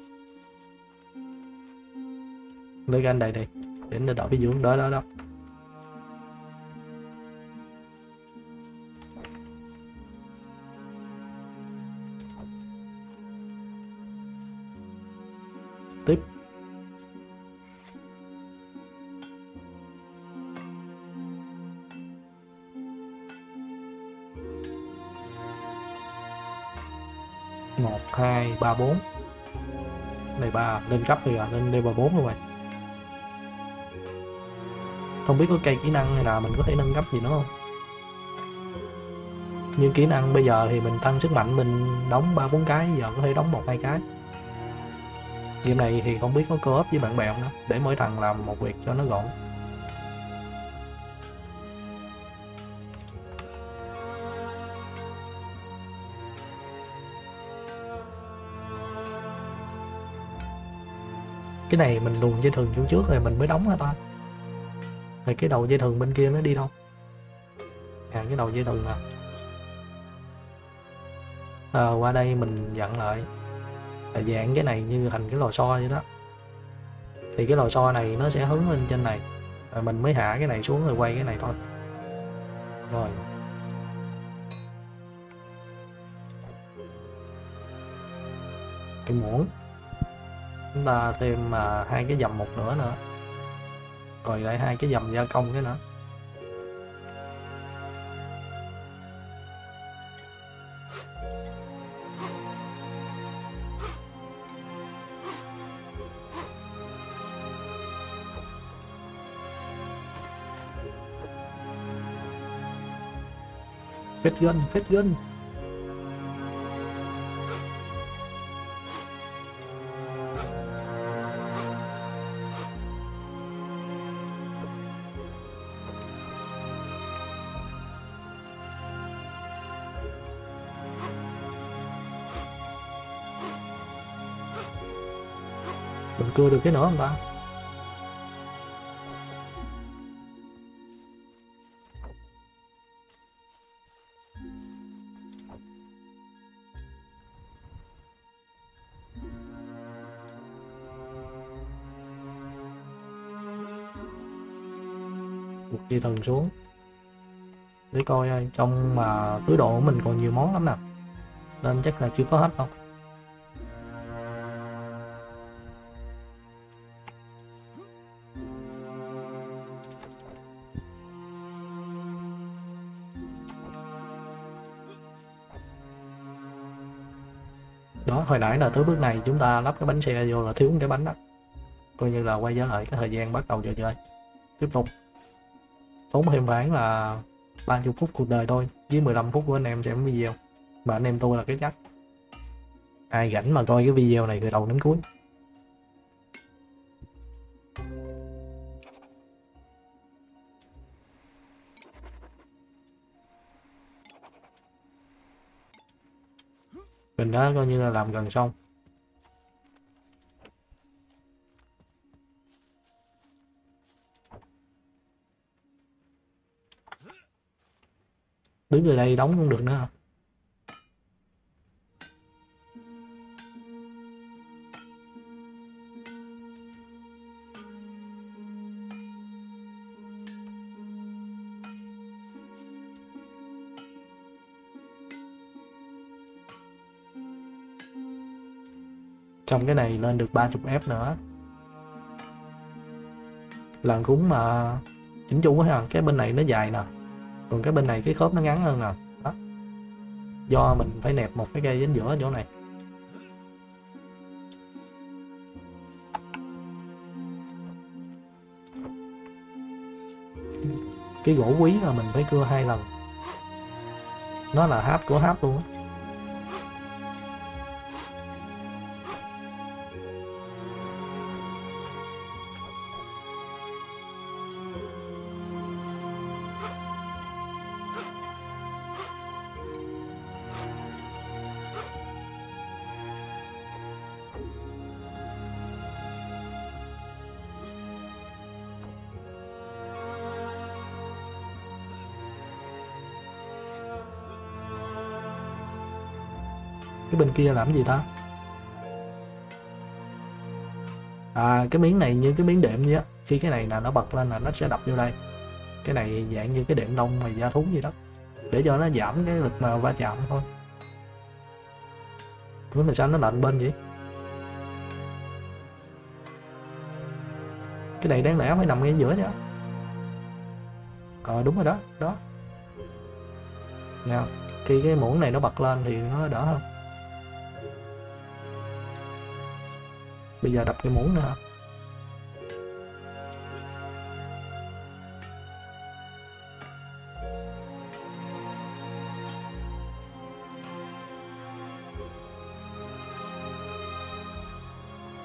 lấy cái anh đây đi, để đổi cái dưỡng đó đó đó. 3 4 này 3 lên cấp thì à, lên level 4 luôn rồi. Không biết có cây kỹ năng hay là mình có thể nâng cấp gì nữa không? Như kỹ năng bây giờ thì mình tăng sức mạnh, mình đóng ba bốn cái, giờ có thể đóng một, hai cái. Game này thì không biết có cơ op với bạn bè không đó, để mỗi thằng làm một việc cho nó gọn. Cái này mình luồn dây thừng xuống trước rồi mình mới đóng ra ta? Rồi cái đầu dây thừng bên kia nó đi đâu? À cái đầu dây thừng à. À, qua đây mình dặn lại. Là dạng cái này như thành cái lò xo vậy đó. Thì cái lò xo này nó sẽ hướng lên trên này. Rồi mình mới hạ cái này xuống rồi quay cái này thôi. Rồi. Cái muỗng chúng ta thêm mà hai cái dầm một nữa nữa. Rồi lại hai cái dầm gia công cái nữa. Phết gun, phết gun mình cưa được cái nữa không ta? Một chi thần xuống. Để coi à, trong mà túi đồ của mình còn nhiều món lắm nè. Nên chắc là chưa có hết đâu. Hồi nãy là tới bước này chúng ta lắp cái bánh xe vô là thiếu cái bánh đó. Coi như là quay trở lại cái thời gian bắt đầu trò chơi. Tiếp tục. Tốn thêm khoảng là 30 phút cuộc đời thôi, với 15 phút của anh em xem video. Mà anh em tôi là cái chắc. Ai rảnh mà coi cái video này từ đầu đến cuối. Mình đã coi như là làm gần xong đứng ở đây đóng không được nữa hả? Trong cái này lên được 30 F nữa. Lần cúng mà chỉnh chu ha, cái bên này nó dài nè, còn cái bên này cái khớp nó ngắn hơn nè. Đó. Do mình phải nẹp một cái cây đến giữa chỗ này. Cái gỗ quý mà mình phải cưa hai lần. Nó là háp của háp luôn á. Cái bên kia làm gì ta? À cái miếng này như cái miếng đệm vậy á. Khi cái này là nó bật lên là nó sẽ đập vô đây. Cái này dạng như cái đệm đông mà da thú gì đó. Để cho nó giảm cái lực mà va chạm thôi. Ủa, mà sao nó lạnh bên vậy? Cái này đáng lẽ phải nằm ngay giữa chứ. Ờ đúng rồi đó. Đó. Nha khi cái muỗng này nó bật lên thì nó đỡ hơn. Bây giờ đập cái muỗng nữa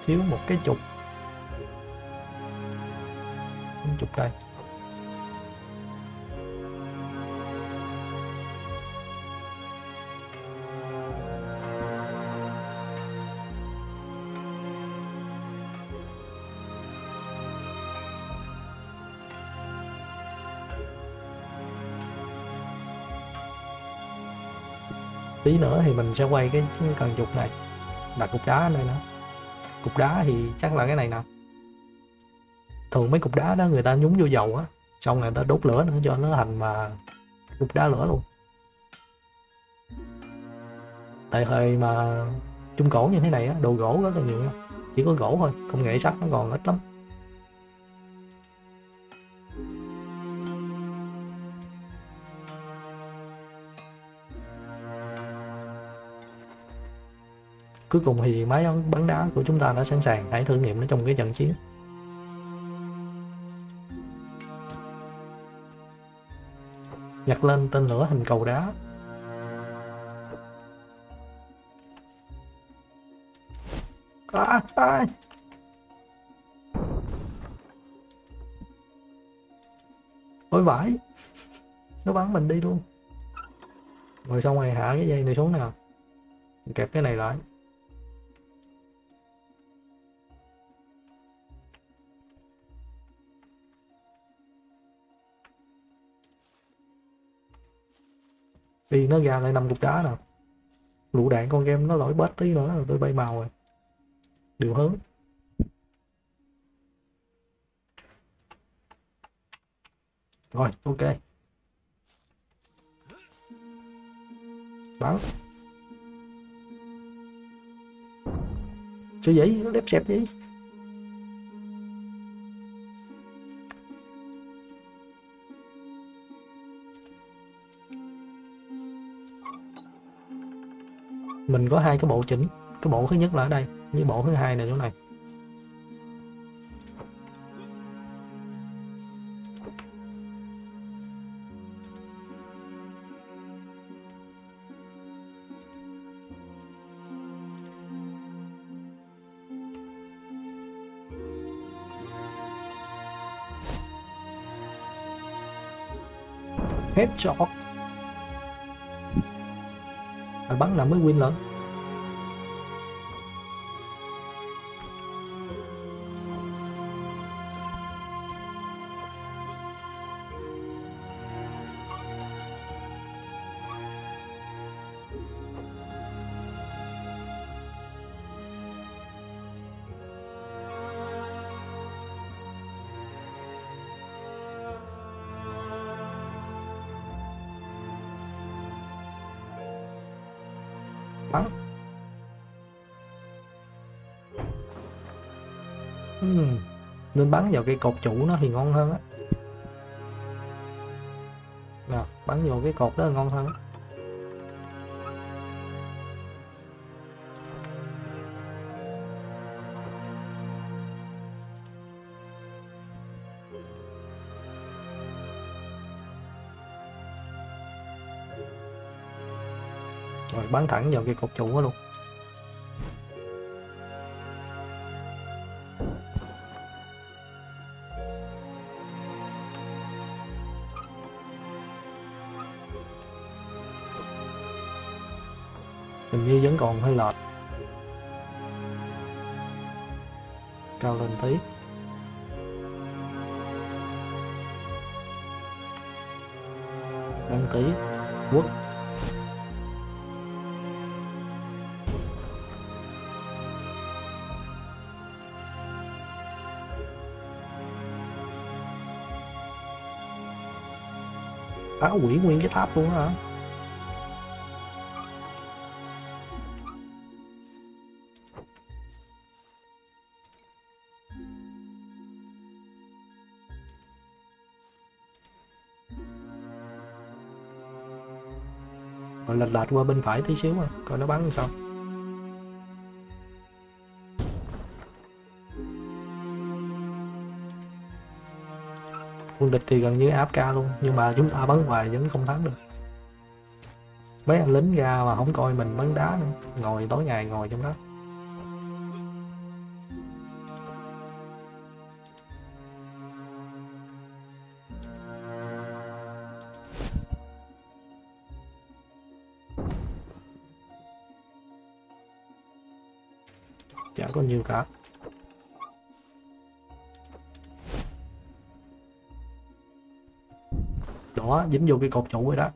thiếu một cái chục. Cái đây. Tí nữa thì mình sẽ quay cái cần trục này. Đặt cục đá ở đây nữa cục đá thì chắc là cái này nè. Thường mấy cục đá đó người ta nhúng vô dầu á, xong người ta đốt lửa nữa cho nó thành mà cục đá lửa luôn. Tại thời mà trung cổ như thế này á, đồ gỗ rất là nhiều chỉ có gỗ thôi, công nghệ sắt nó còn ít lắm. Cuối cùng thì máy bắn đá của chúng ta đã sẵn sàng hãy thử nghiệm nó trong cái trận chiến. Nhặt lên tên lửa hình cầu đá. À, à. ôi vãi. Nó bắn mình đi luôn. Rồi xong rồi hạ cái dây này xuống nào kẹp cái này lại. Đi nó ra lại năm cục đá nào lũ đạn con game nó lỗi bớt tí nữa rồi tôi bay màu rồi. Điều hướng rồi, ok. Bắn sao vậy nó đép xẹp vậy mình có hai cái bộ chỉnh. Cái bộ thứ nhất là ở đây, với bộ thứ hai là chỗ này. Headshot bắn là mới win lận. Bắn vào cái cột trụ nó thì ngon hơn á nào bắn vào cái cột đó là ngon hơn á. rồi bắn thẳng vào cái cột trụ đó luôn còn hơi lệch. Cao lên tí. Đăng ký quốc phá hủy nguyên cái tháp luôn hả? Lệch qua bên phải tí xíu rồi coi nó bắn làm sao. Quân địch thì gần như áp ca luôn, nhưng mà chúng ta bắn hoài vẫn không thắng được. Mấy anh lính ra mà không coi mình bắn đá nữa, ngồi tối ngày ngồi trong đó. Cả. Đó, dính vô cái cột trụ rồi đó.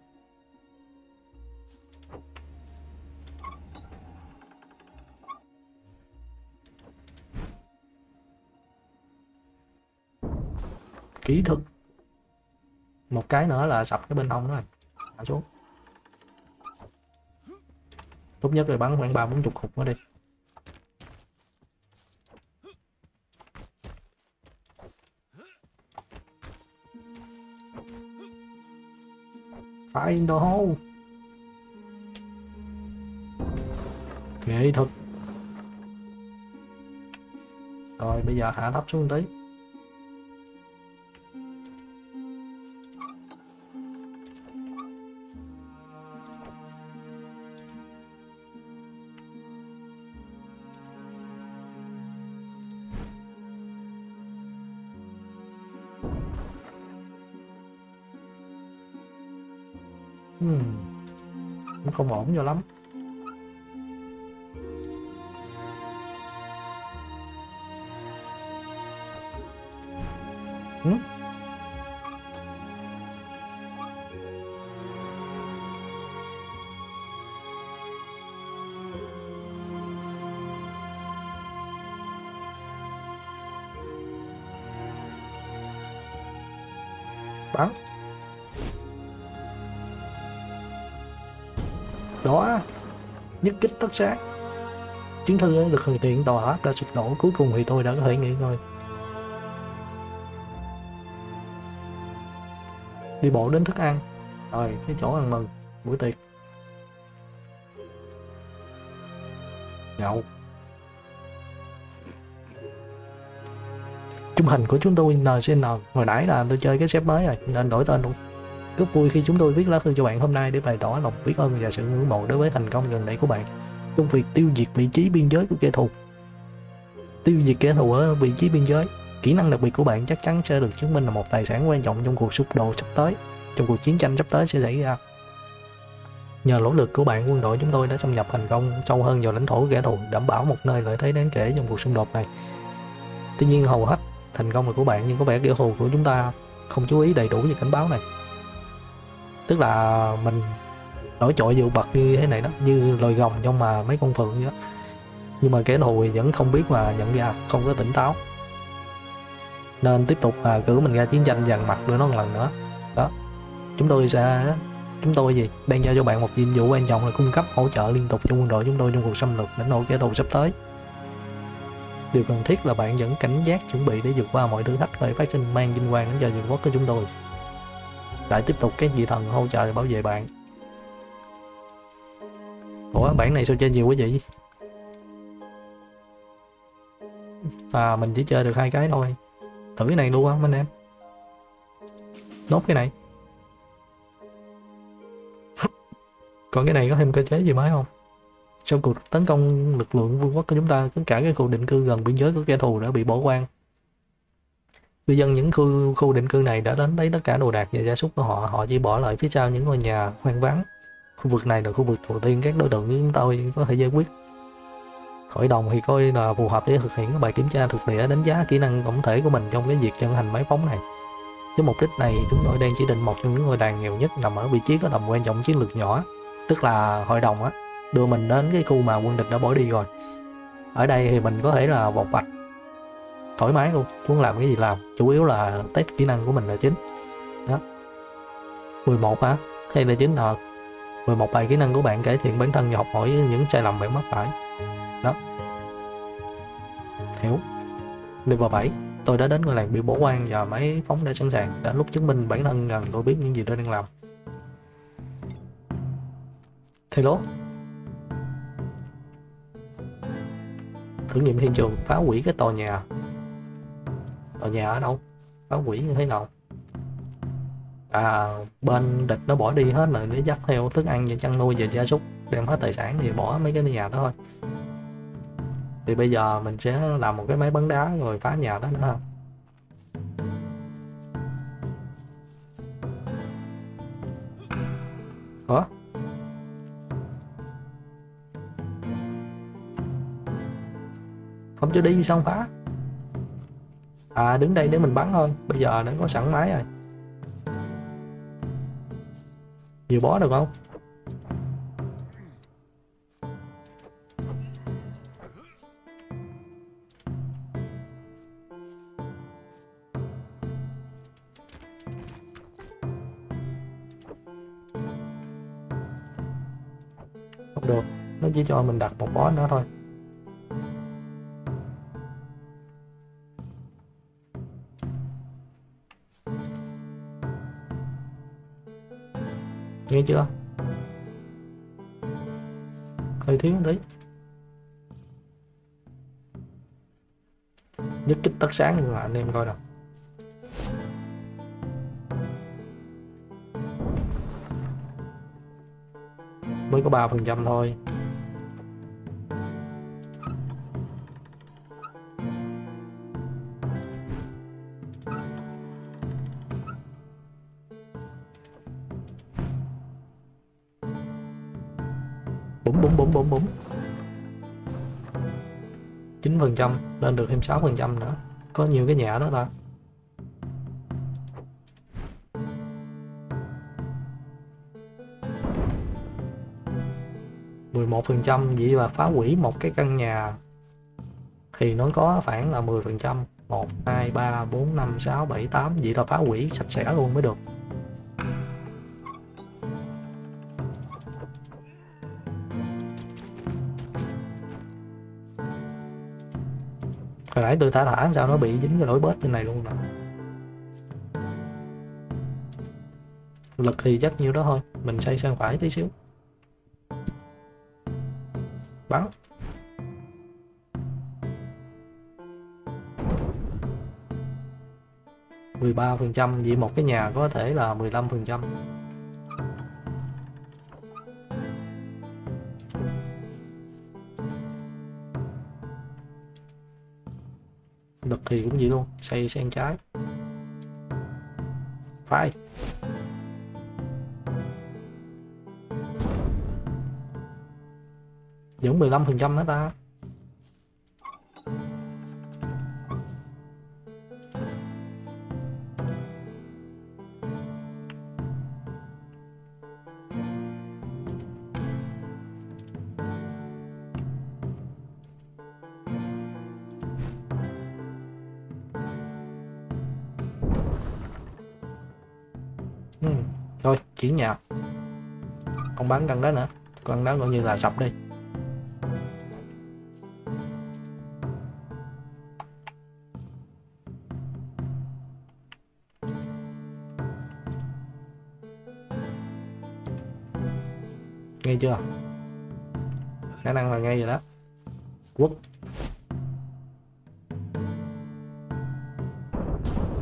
Kỹ thuật. Một cái nữa là sập cái bên hông đó này hạ xuống. Tốt nhất là bắn khoảng ba bốn chục hụt nó đi. Phải đó nghệ thuật rồi bây giờ hạ thấp xuống tí. Hmm. Cũng không ổn cho lắm. Tất sát. Chiến thư được hoàn thiện tòa áp đã sụp đổ, cuối cùng thì tôi đã có thể nghỉ ngơi. Đi bộ đến thức ăn. Rồi, cái chỗ ăn mừng, buổi tiệc. Nhậu. Trung hình của chúng tôi NCN hồi nãy là tôi chơi cái xếp mới rồi, nên đổi tên luôn rất vui khi chúng tôi viết lá thư cho bạn hôm nay để bày tỏ lòng biết ơn và sự ngưỡng mộ đối với thành công gần đây của bạn trong việc tiêu diệt vị trí biên giới của kẻ thù. Tiêu diệt kẻ thù ở vị trí biên giới, kỹ năng đặc biệt của bạn chắc chắn sẽ được chứng minh là một tài sản quan trọng trong cuộc xung đột sắp tới, trong cuộc chiến tranh sắp tới sẽ xảy ra. Nhờ nỗ lực của bạn, quân đội chúng tôi đã xâm nhập thành công sâu hơn vào lãnh thổ của kẻ thù, đảm bảo một nơi lợi thế đáng kể trong cuộc xung đột này. Tuy nhiên hầu hết thành công là của bạn nhưng có vẻ kẻ thù của chúng ta không chú ý đầy đủ về cảnh báo này tức là mình nổi trội dự bật như thế này đó, như lồi gồng trong mà mấy con phượng đó. Nhưng mà kẻ thù thì vẫn không biết mà nhận ra, không có tỉnh táo. Nên tiếp tục là cử mình ra chiến tranh dằn mặt nữa nó một lần nữa. Đó. Chúng tôi sẽ, chúng tôi gì? Đang giao cho bạn một nhiệm vụ quan trọng là cung cấp, hỗ trợ liên tục cho quân đội chúng tôi trong cuộc xâm lược lãnh thổ kẻ thù sắp tới. Điều cần thiết là bạn vẫn cảnh giác, chuẩn bị để vượt qua mọi thử thách và phát sinh mang vinh quang đến cho vương quốc của chúng tôi lại tiếp tục các vị thần hỗ trợ bảo vệ bạn. Ủa, bản này sao chơi nhiều quá vậy? À mình chỉ chơi được hai cái thôi. Thử cái này luôn á anh em. Nốt cái này. Còn cái này có thêm cơ chế gì mới không? Sau cuộc tấn công lực lượng vương quốc của chúng ta, tất cả các khu định cư gần biên giới của kẻ thù đã bị bỏ quang cư dân những khu khu định cư này đã đến lấy tất cả đồ đạc và gia súc của họ. Họ chỉ bỏ lại phía sau những ngôi nhà hoang vắng. Khu vực này là khu vực đầu tiên các đối tượng chúng tôi có thể giải quyết. Hội đồng thì coi là phù hợp để thực hiện các bài kiểm tra thực địa, đánh giá kỹ năng tổng thể của mình trong cái việc chân hành máy phóng này. Với mục đích này, chúng tôi đang chỉ định một trong những ngôi đàn nghèo nhất nằm ở vị trí có tầm quan trọng chiến lược nhỏ, tức là hội đồng á, đưa mình đến cái khu mà quân địch đã bỏ đi rồi. Ở đây thì mình có thể là bộc bạch thoải mái luôn muốn làm cái gì làm, chủ yếu là test kỹ năng của mình là chính. Đó. 11 hả? Hay là chính ờ 11 bài kỹ năng của bạn cải thiện bản thân và học hỏi những sai lầm bạn mắc phải. Đó. Hiểu. Level 7 tôi đã đến ngôi làng bị bỏ quan và máy phóng đã sẵn sàng, đã lúc chứng minh bản thân rằng tôi biết những gì tôi đang làm. Hello thử nghiệm hiện trường phá hủy cái tòa nhà ở nhà ở đâu phá quỷ như thế nào à bên địch nó bỏ đi hết rồi để dắt theo thức ăn và chăn nuôi và gia súc, đem hết tài sản thì bỏ mấy cái nhà đó thôi thì bây giờ mình sẽ làm một cái máy bắn đá rồi phá nhà đó nữa ha Ủa? Không cho đi sao không phá? À đứng đây để mình bắn thôi. Bây giờ đã có sẵn máy rồi. Nhiều bó được không? Không được. Nó chỉ cho mình đặt một bó nữa thôi. Nghe chưa? Hơi thiếu một tí. Nhất kích tất sáng luôn là anh em coi nào. Mới có ba phần trăm thôi. 9% lên được thêm sáu phần trăm nữa. Có nhiều cái nhà đó ta. mười một phần trăm vậy mà phá hủy một cái căn nhà thì nó có khoảng là 10 phần trăm. Một, hai, ba, bốn, năm, sáu, bảy, tám. Vậy là phá hủy sạch sẽ luôn mới được. Hồi nãy tôi thả thả sao nó bị dính cái lỗi bớt trên này luôn nè. Lực thì chắc nhiêu đó thôi, mình xoay sang phải tí xíu. Bắn. mười ba phần trăm vì một cái nhà có thể là 15 phần trăm. Thì cũng vậy luôn xây sang trái. Phải. Vẫn 15 phần trăm nữa ta. Không bán căn đó nữa. Căn đó coi như là sập đi. Nghe chưa? Khả năng là ngay rồi đó. Quốc.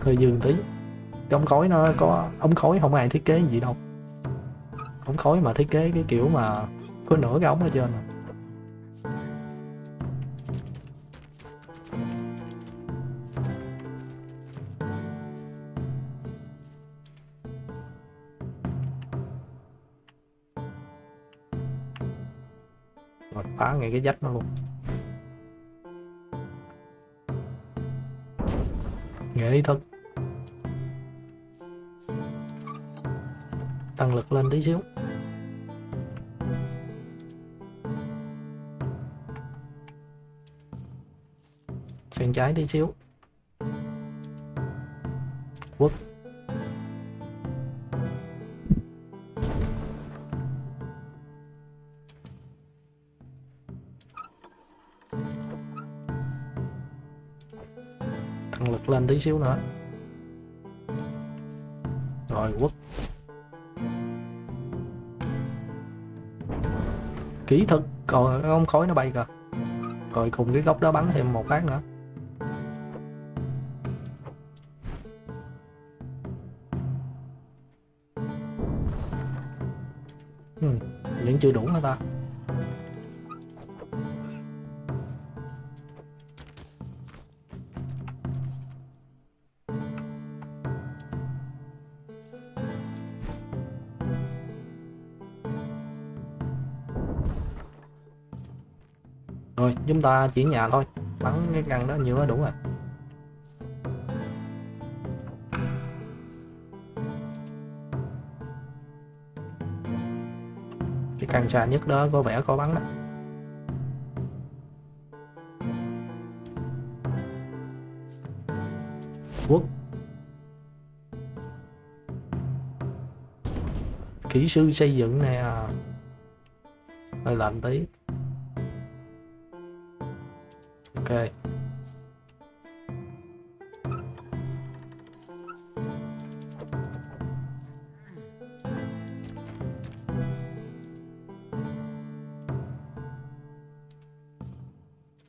Hơi dương tí. Cái ống khói nó có, ống khói không ai thiết kế gì đâu ống khói mà thiết kế cái kiểu mà có nửa cái ống ở trên à. rồi, phá ngay cái dách nó luôn nghệ thuật tăng lực lên tí xíu. Sang trái tí xíu. Quất. Tăng lực lên tí xíu nữa. Rồi quất. Kỹ thuật. Còn cái ống khói nó bay kìa. Rồi cùng cái góc đó bắn thêm một phát nữa. Ừ, vẫn chưa đủ nữa ta. Chúng ta chỉ nhà thôi. Bắn cái căn đó nhiều đó đủ rồi. Cái căn xa nhất đó có vẻ có bắn đó. Quốc. Kỹ sư xây dựng nè à. hơi lạnh tí. Ok.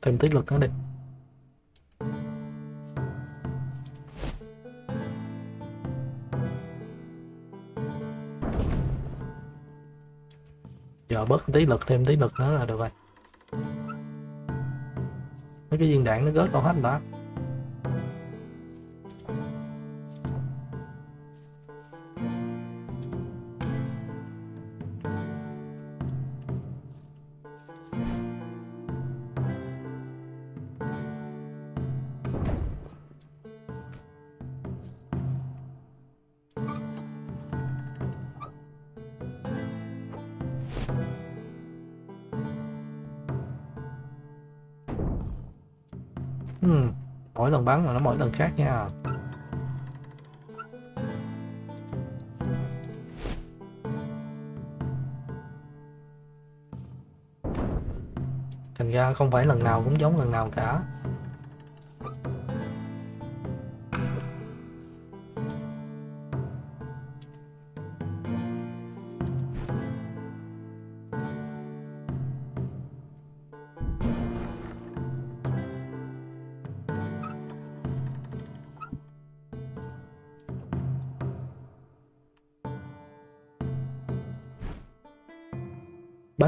Thêm tí lực nữa đi. Giờ bớt tí lực, thêm tí lực nữa là được rồi cái viên đạn nó rớt đâu hết người bắn mà nó mỗi lần khác nha. Thành ra không phải lần nào cũng giống lần nào cả.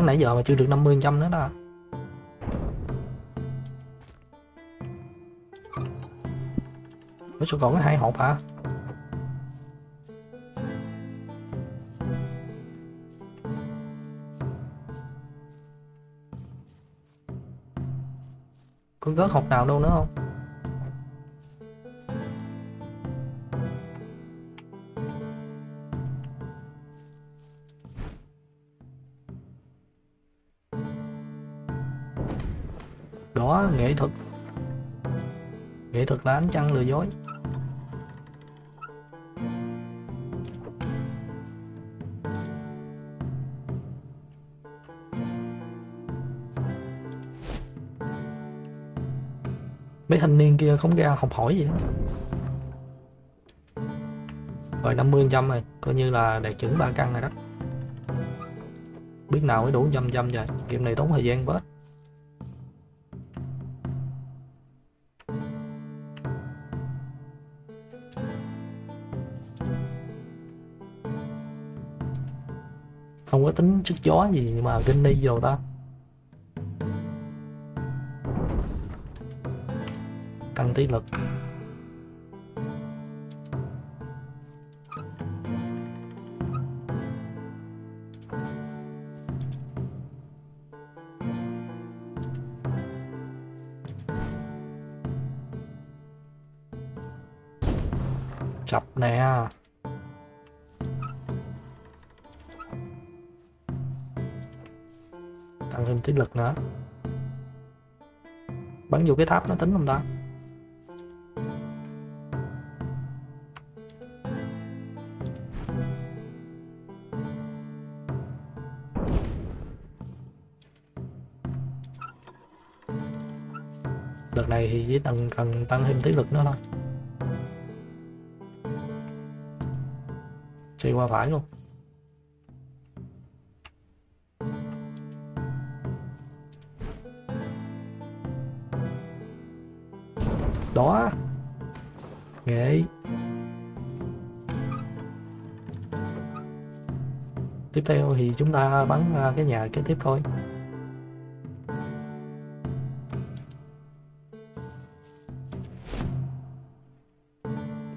Bắn nãy giờ mà chưa được 50 trăm nữa đó Ủa, sao còn có hai hộp hả? à? Có gớt hộp nào đâu nữa không? Nghệ thuật là ánh trăng lừa dối. Mấy thanh niên kia không ra học hỏi gì hết. Rồi 50 trăm rồi, coi như là đạt chuẩn ba căn rồi đó. Biết nào mới đủ trăm trăm rồi game này tốn thời gian bớt có tính sức gió gì mà kinh ni rồi ta? Tăng tí lực. Thêm bắn vô cái tháp nó tính không ta? Đợt này thì chỉ cần cần tăng thêm tí lực nữa thôi. Xoay qua phải luôn. Tiếp theo thì chúng ta bắn à, cái nhà kế tiếp thôi.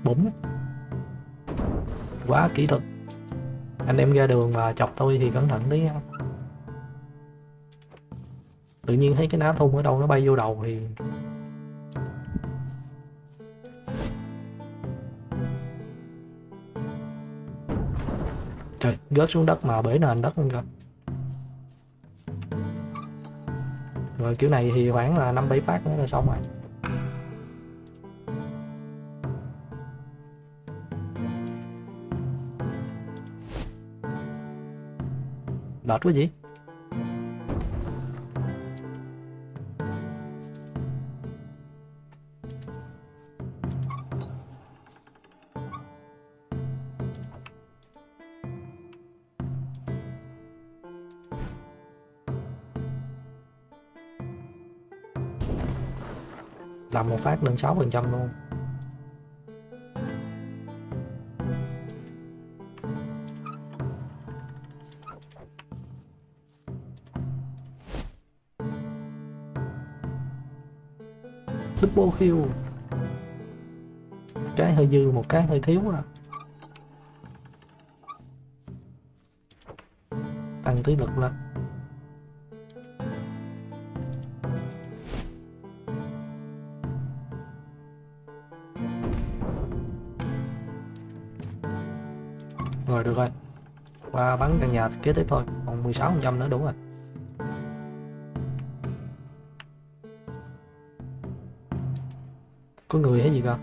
Búng quá kỹ thuật. Anh em ra đường mà chọc tôi thì cẩn thận tí tự nhiên thấy cái ná thun ở đâu nó bay vô đầu thì rớt xuống đất mà bể nền đất luôn kìa. Rồi kiểu này thì khoảng là năm bảy phát nữa là xong rồi. Đợt quá gì phát lên 6 phần trăm luôn. Double kill cái hơi dư, một cái hơi thiếu à tăng tí lực lên. Qua căn nhà kế tiếp thôi. Còn 16 phần trăm nữa, đúng rồi. Có người hay gì cơ?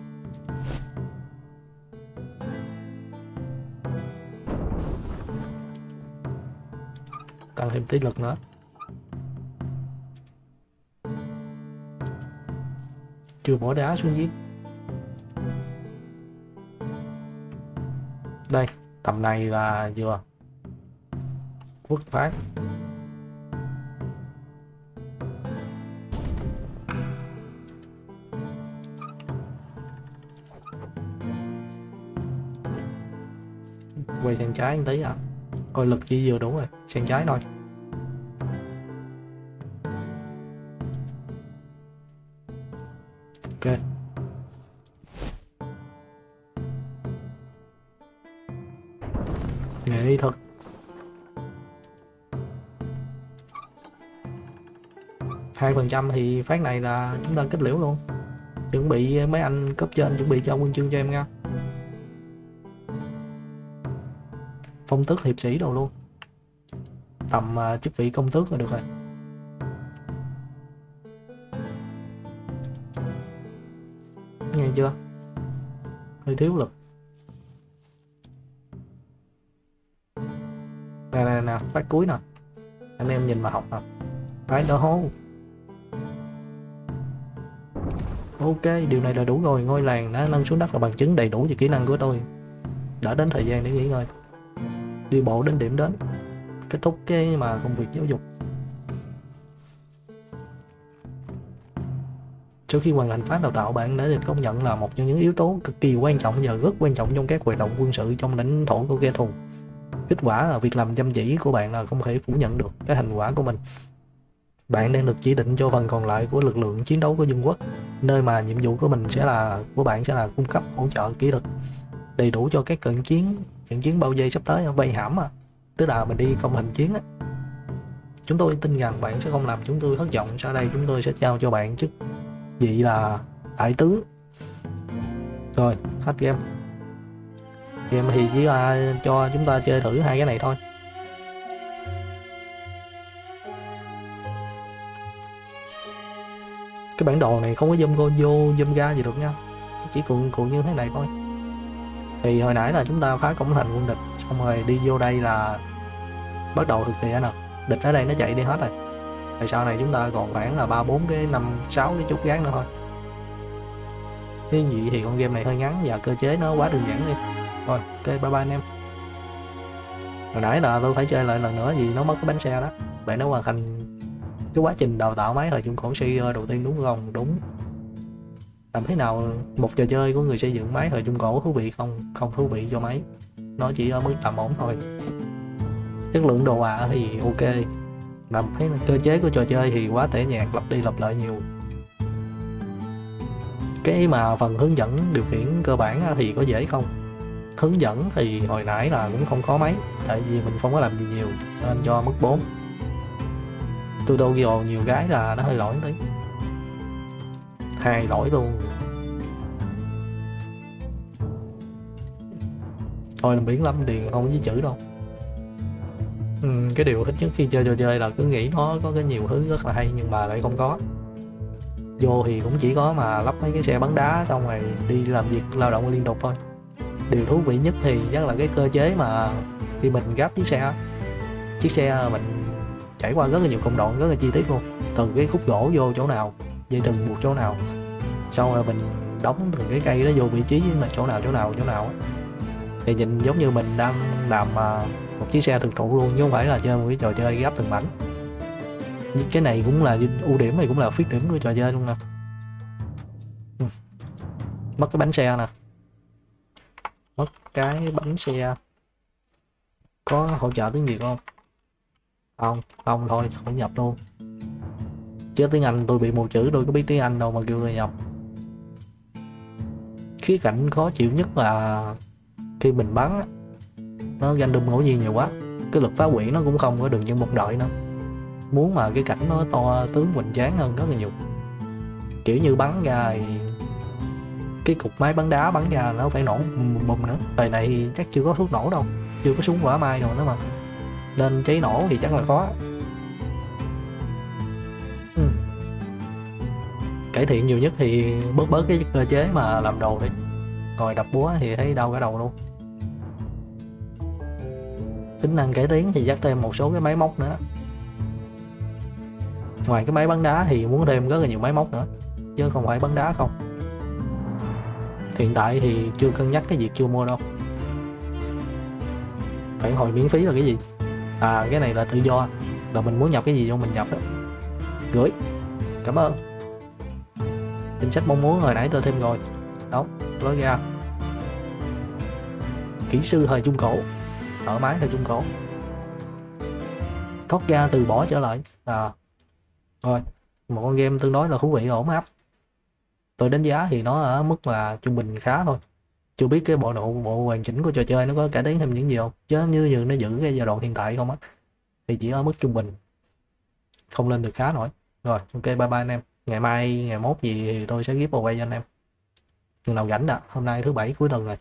Tăng thêm tí lực nữa. Chưa bỏ đá xuống dưới đây, tầm này là vừa quốc phát quay sang trái một tí à coi lực chỉ vừa đủ rồi. Sang trái thôi. Ok. 2% thì phát này là chúng ta kết liễu luôn. Chuẩn bị mấy anh cấp trên chuẩn bị cho quân chương cho em nha. Phong tước hiệp sĩ đồ luôn. Tầm uh, chức vị công tước là được rồi. Nghe chưa? Hơi thiếu lực. Nè nè nè phát cuối nè. Anh em nhìn mà học nè. Phải đỡ hố ok, điều này là đủ rồi. Ngôi làng đã nâng xuống đất là bằng chứng đầy đủ về kỹ năng của tôi. Đã đến thời gian để nghỉ ngơi. Đi bộ đến điểm đến. Kết thúc cái mà công việc giáo dục. Trước khi hoàn thành phát đào tạo, bạn đã được công nhận là một trong những yếu tố cực kỳ quan trọng và rất quan trọng trong các hoạt động quân sự trong lãnh thổ của kẻ thù. Kết quả là việc làm chăm chỉ của bạn là không thể phủ nhận được cái thành quả của mình bạn đang được chỉ định cho phần còn lại của lực lượng chiến đấu của dân quốc. Nơi mà nhiệm vụ của mình sẽ là, của bạn sẽ là cung cấp hỗ trợ kỹ thuật đầy đủ cho các cận chiến, trận chiến bao vây sắp tới, vây hãm à tức là mình đi công hành chiến á. Chúng tôi tin rằng bạn sẽ không làm chúng tôi thất vọng. Sau đây chúng tôi sẽ trao cho bạn chức vị là đại tướng. Rồi, hết game. Game thì chỉ là cho chúng ta chơi thử hai cái này thôi. Cái bản đồ này không có zoom vô vô zoom ra gì được nha. Chỉ cuộn cuộn như thế này thôi. Thì hồi nãy là chúng ta phá cổng thành quân địch, xong rồi đi vô đây là bắt đầu thực địa nè. Địch ở đây nó chạy đi hết rồi. Rồi sau này chúng ta còn khoảng là ba, bốn cái, năm, sáu cái chút gác nữa thôi. Thế vậy thì con game này hơi ngắn và cơ chế nó quá đơn giản đi. Rồi ok bye bye anh em. Hồi nãy là tôi phải chơi lại lần nữa vì nó mất cái bánh xe đó. Bạn nó hoàn thành cái quá trình đào tạo máy thời trung cổ si đầu tiên đúng không? Đúng. Làm thế nào một trò chơi của người xây dựng máy thời trung cổ thú vị không? Không thú vị cho máy. Nó chỉ ở mức tầm ổn thôi. Chất lượng đồ họa thì ok. Làm thấy cơ chế của trò chơi thì quá tẻ nhạt lặp đi lặp lại nhiều. Cái mà phần hướng dẫn điều khiển cơ bản thì có dễ không? Hướng dẫn thì hồi nãy là cũng không có mấy tại vì mình không có làm gì nhiều nên cho mức 4 tutorial nhiều gái là nó hơi lỗi tí. Hai lỗi luôn. Thôi làm biến lắm điền không với chữ đâu. Ừ, cái điều thích nhất khi chơi trò chơi là cứ nghĩ nó có cái nhiều thứ rất là hay nhưng mà lại không có. Vô thì cũng chỉ có mà lắp mấy cái xe bắn đá xong rồi đi làm việc lao động liên tục thôi. Điều thú vị nhất thì chắc là cái cơ chế mà khi mình gấp chiếc xe chiếc xe mình trải qua rất là nhiều công đoạn, rất là chi tiết luôn. Từ cái khúc gỗ vô chỗ nào, dây từng buộc chỗ nào, sau rồi mình đóng từng cái cây đó vô vị trí mà chỗ nào chỗ nào chỗ nào thì nhìn giống như mình đang làm à, một chiếc xe thực thụ luôn, chứ không phải là chơi một cái trò chơi gấp từng mảnh. Cái này cũng là ưu điểm này cũng là khuyết điểm của trò chơi luôn nè. Ừ. Mất cái bánh xe nè. Mất cái bánh xe. Có hỗ trợ tiếng Việt không? Không không thôi khỏi nhập luôn chứ tiếng Anh tôi bị mù chữ, tôi có biết tiếng Anh đâu mà kêu tôi nhập. Khía cạnh khó chịu nhất là khi mình bắn nó random ngẫu nhiên nhiều quá. Cái lực phá hủy nó cũng không có đường như một đợi nữa. Muốn mà cái cảnh nó to, tướng hoành tráng hơn rất là nhiều. Kiểu như bắn ra thì cái cục máy bắn đá bắn ra nó phải nổ bùm bùm nữa. Thời này chắc chưa có thuốc nổ đâu, chưa có súng quả mai rồi nữa mà nên cháy nổ thì chắc là khó. Ừ. cải thiện nhiều nhất thì bớt bớt cái cơ chế mà làm đồ đi. Ngồi đập búa thì thấy đau cả đầu luôn. Tính năng cải tiến thì dắt thêm một số cái máy móc nữa. Ngoài cái máy bắn đá thì muốn thêm rất là nhiều máy móc nữa chứ không phải bắn đá không. Hiện tại thì chưa cân nhắc cái việc chưa mua đâu. Phản hồi miễn phí là cái gì à cái này là tự do. Là mình muốn nhập cái gì vô mình nhập đó. Gửi. Cảm ơn. Chính sách mong muốn hồi nãy tôi thêm rồi. Đó, lối ra. Kỹ sư thời trung cổ. Ở máy thời trung cổ. Thoát ra từ bỏ trở lại. À rồi. Một con game tương đối là thú vị ổn áp. Tôi đánh giá thì nó ở mức là trung bình khá thôi chưa biết cái bộ độ bộ hoàn chỉnh của trò chơi nó có cải tiến thêm những gì không? Chứ như như nó giữ cái giai đoạn hiện tại không á, thì chỉ ở mức trung bình. Không lên được khá nổi. Rồi, ok, bye bye anh em. Ngày mai, ngày mốt gì thì tôi sẽ ghép bộ quay cho anh em. Chừng nào rảnh đã hôm nay thứ bảy cuối tuần rồi.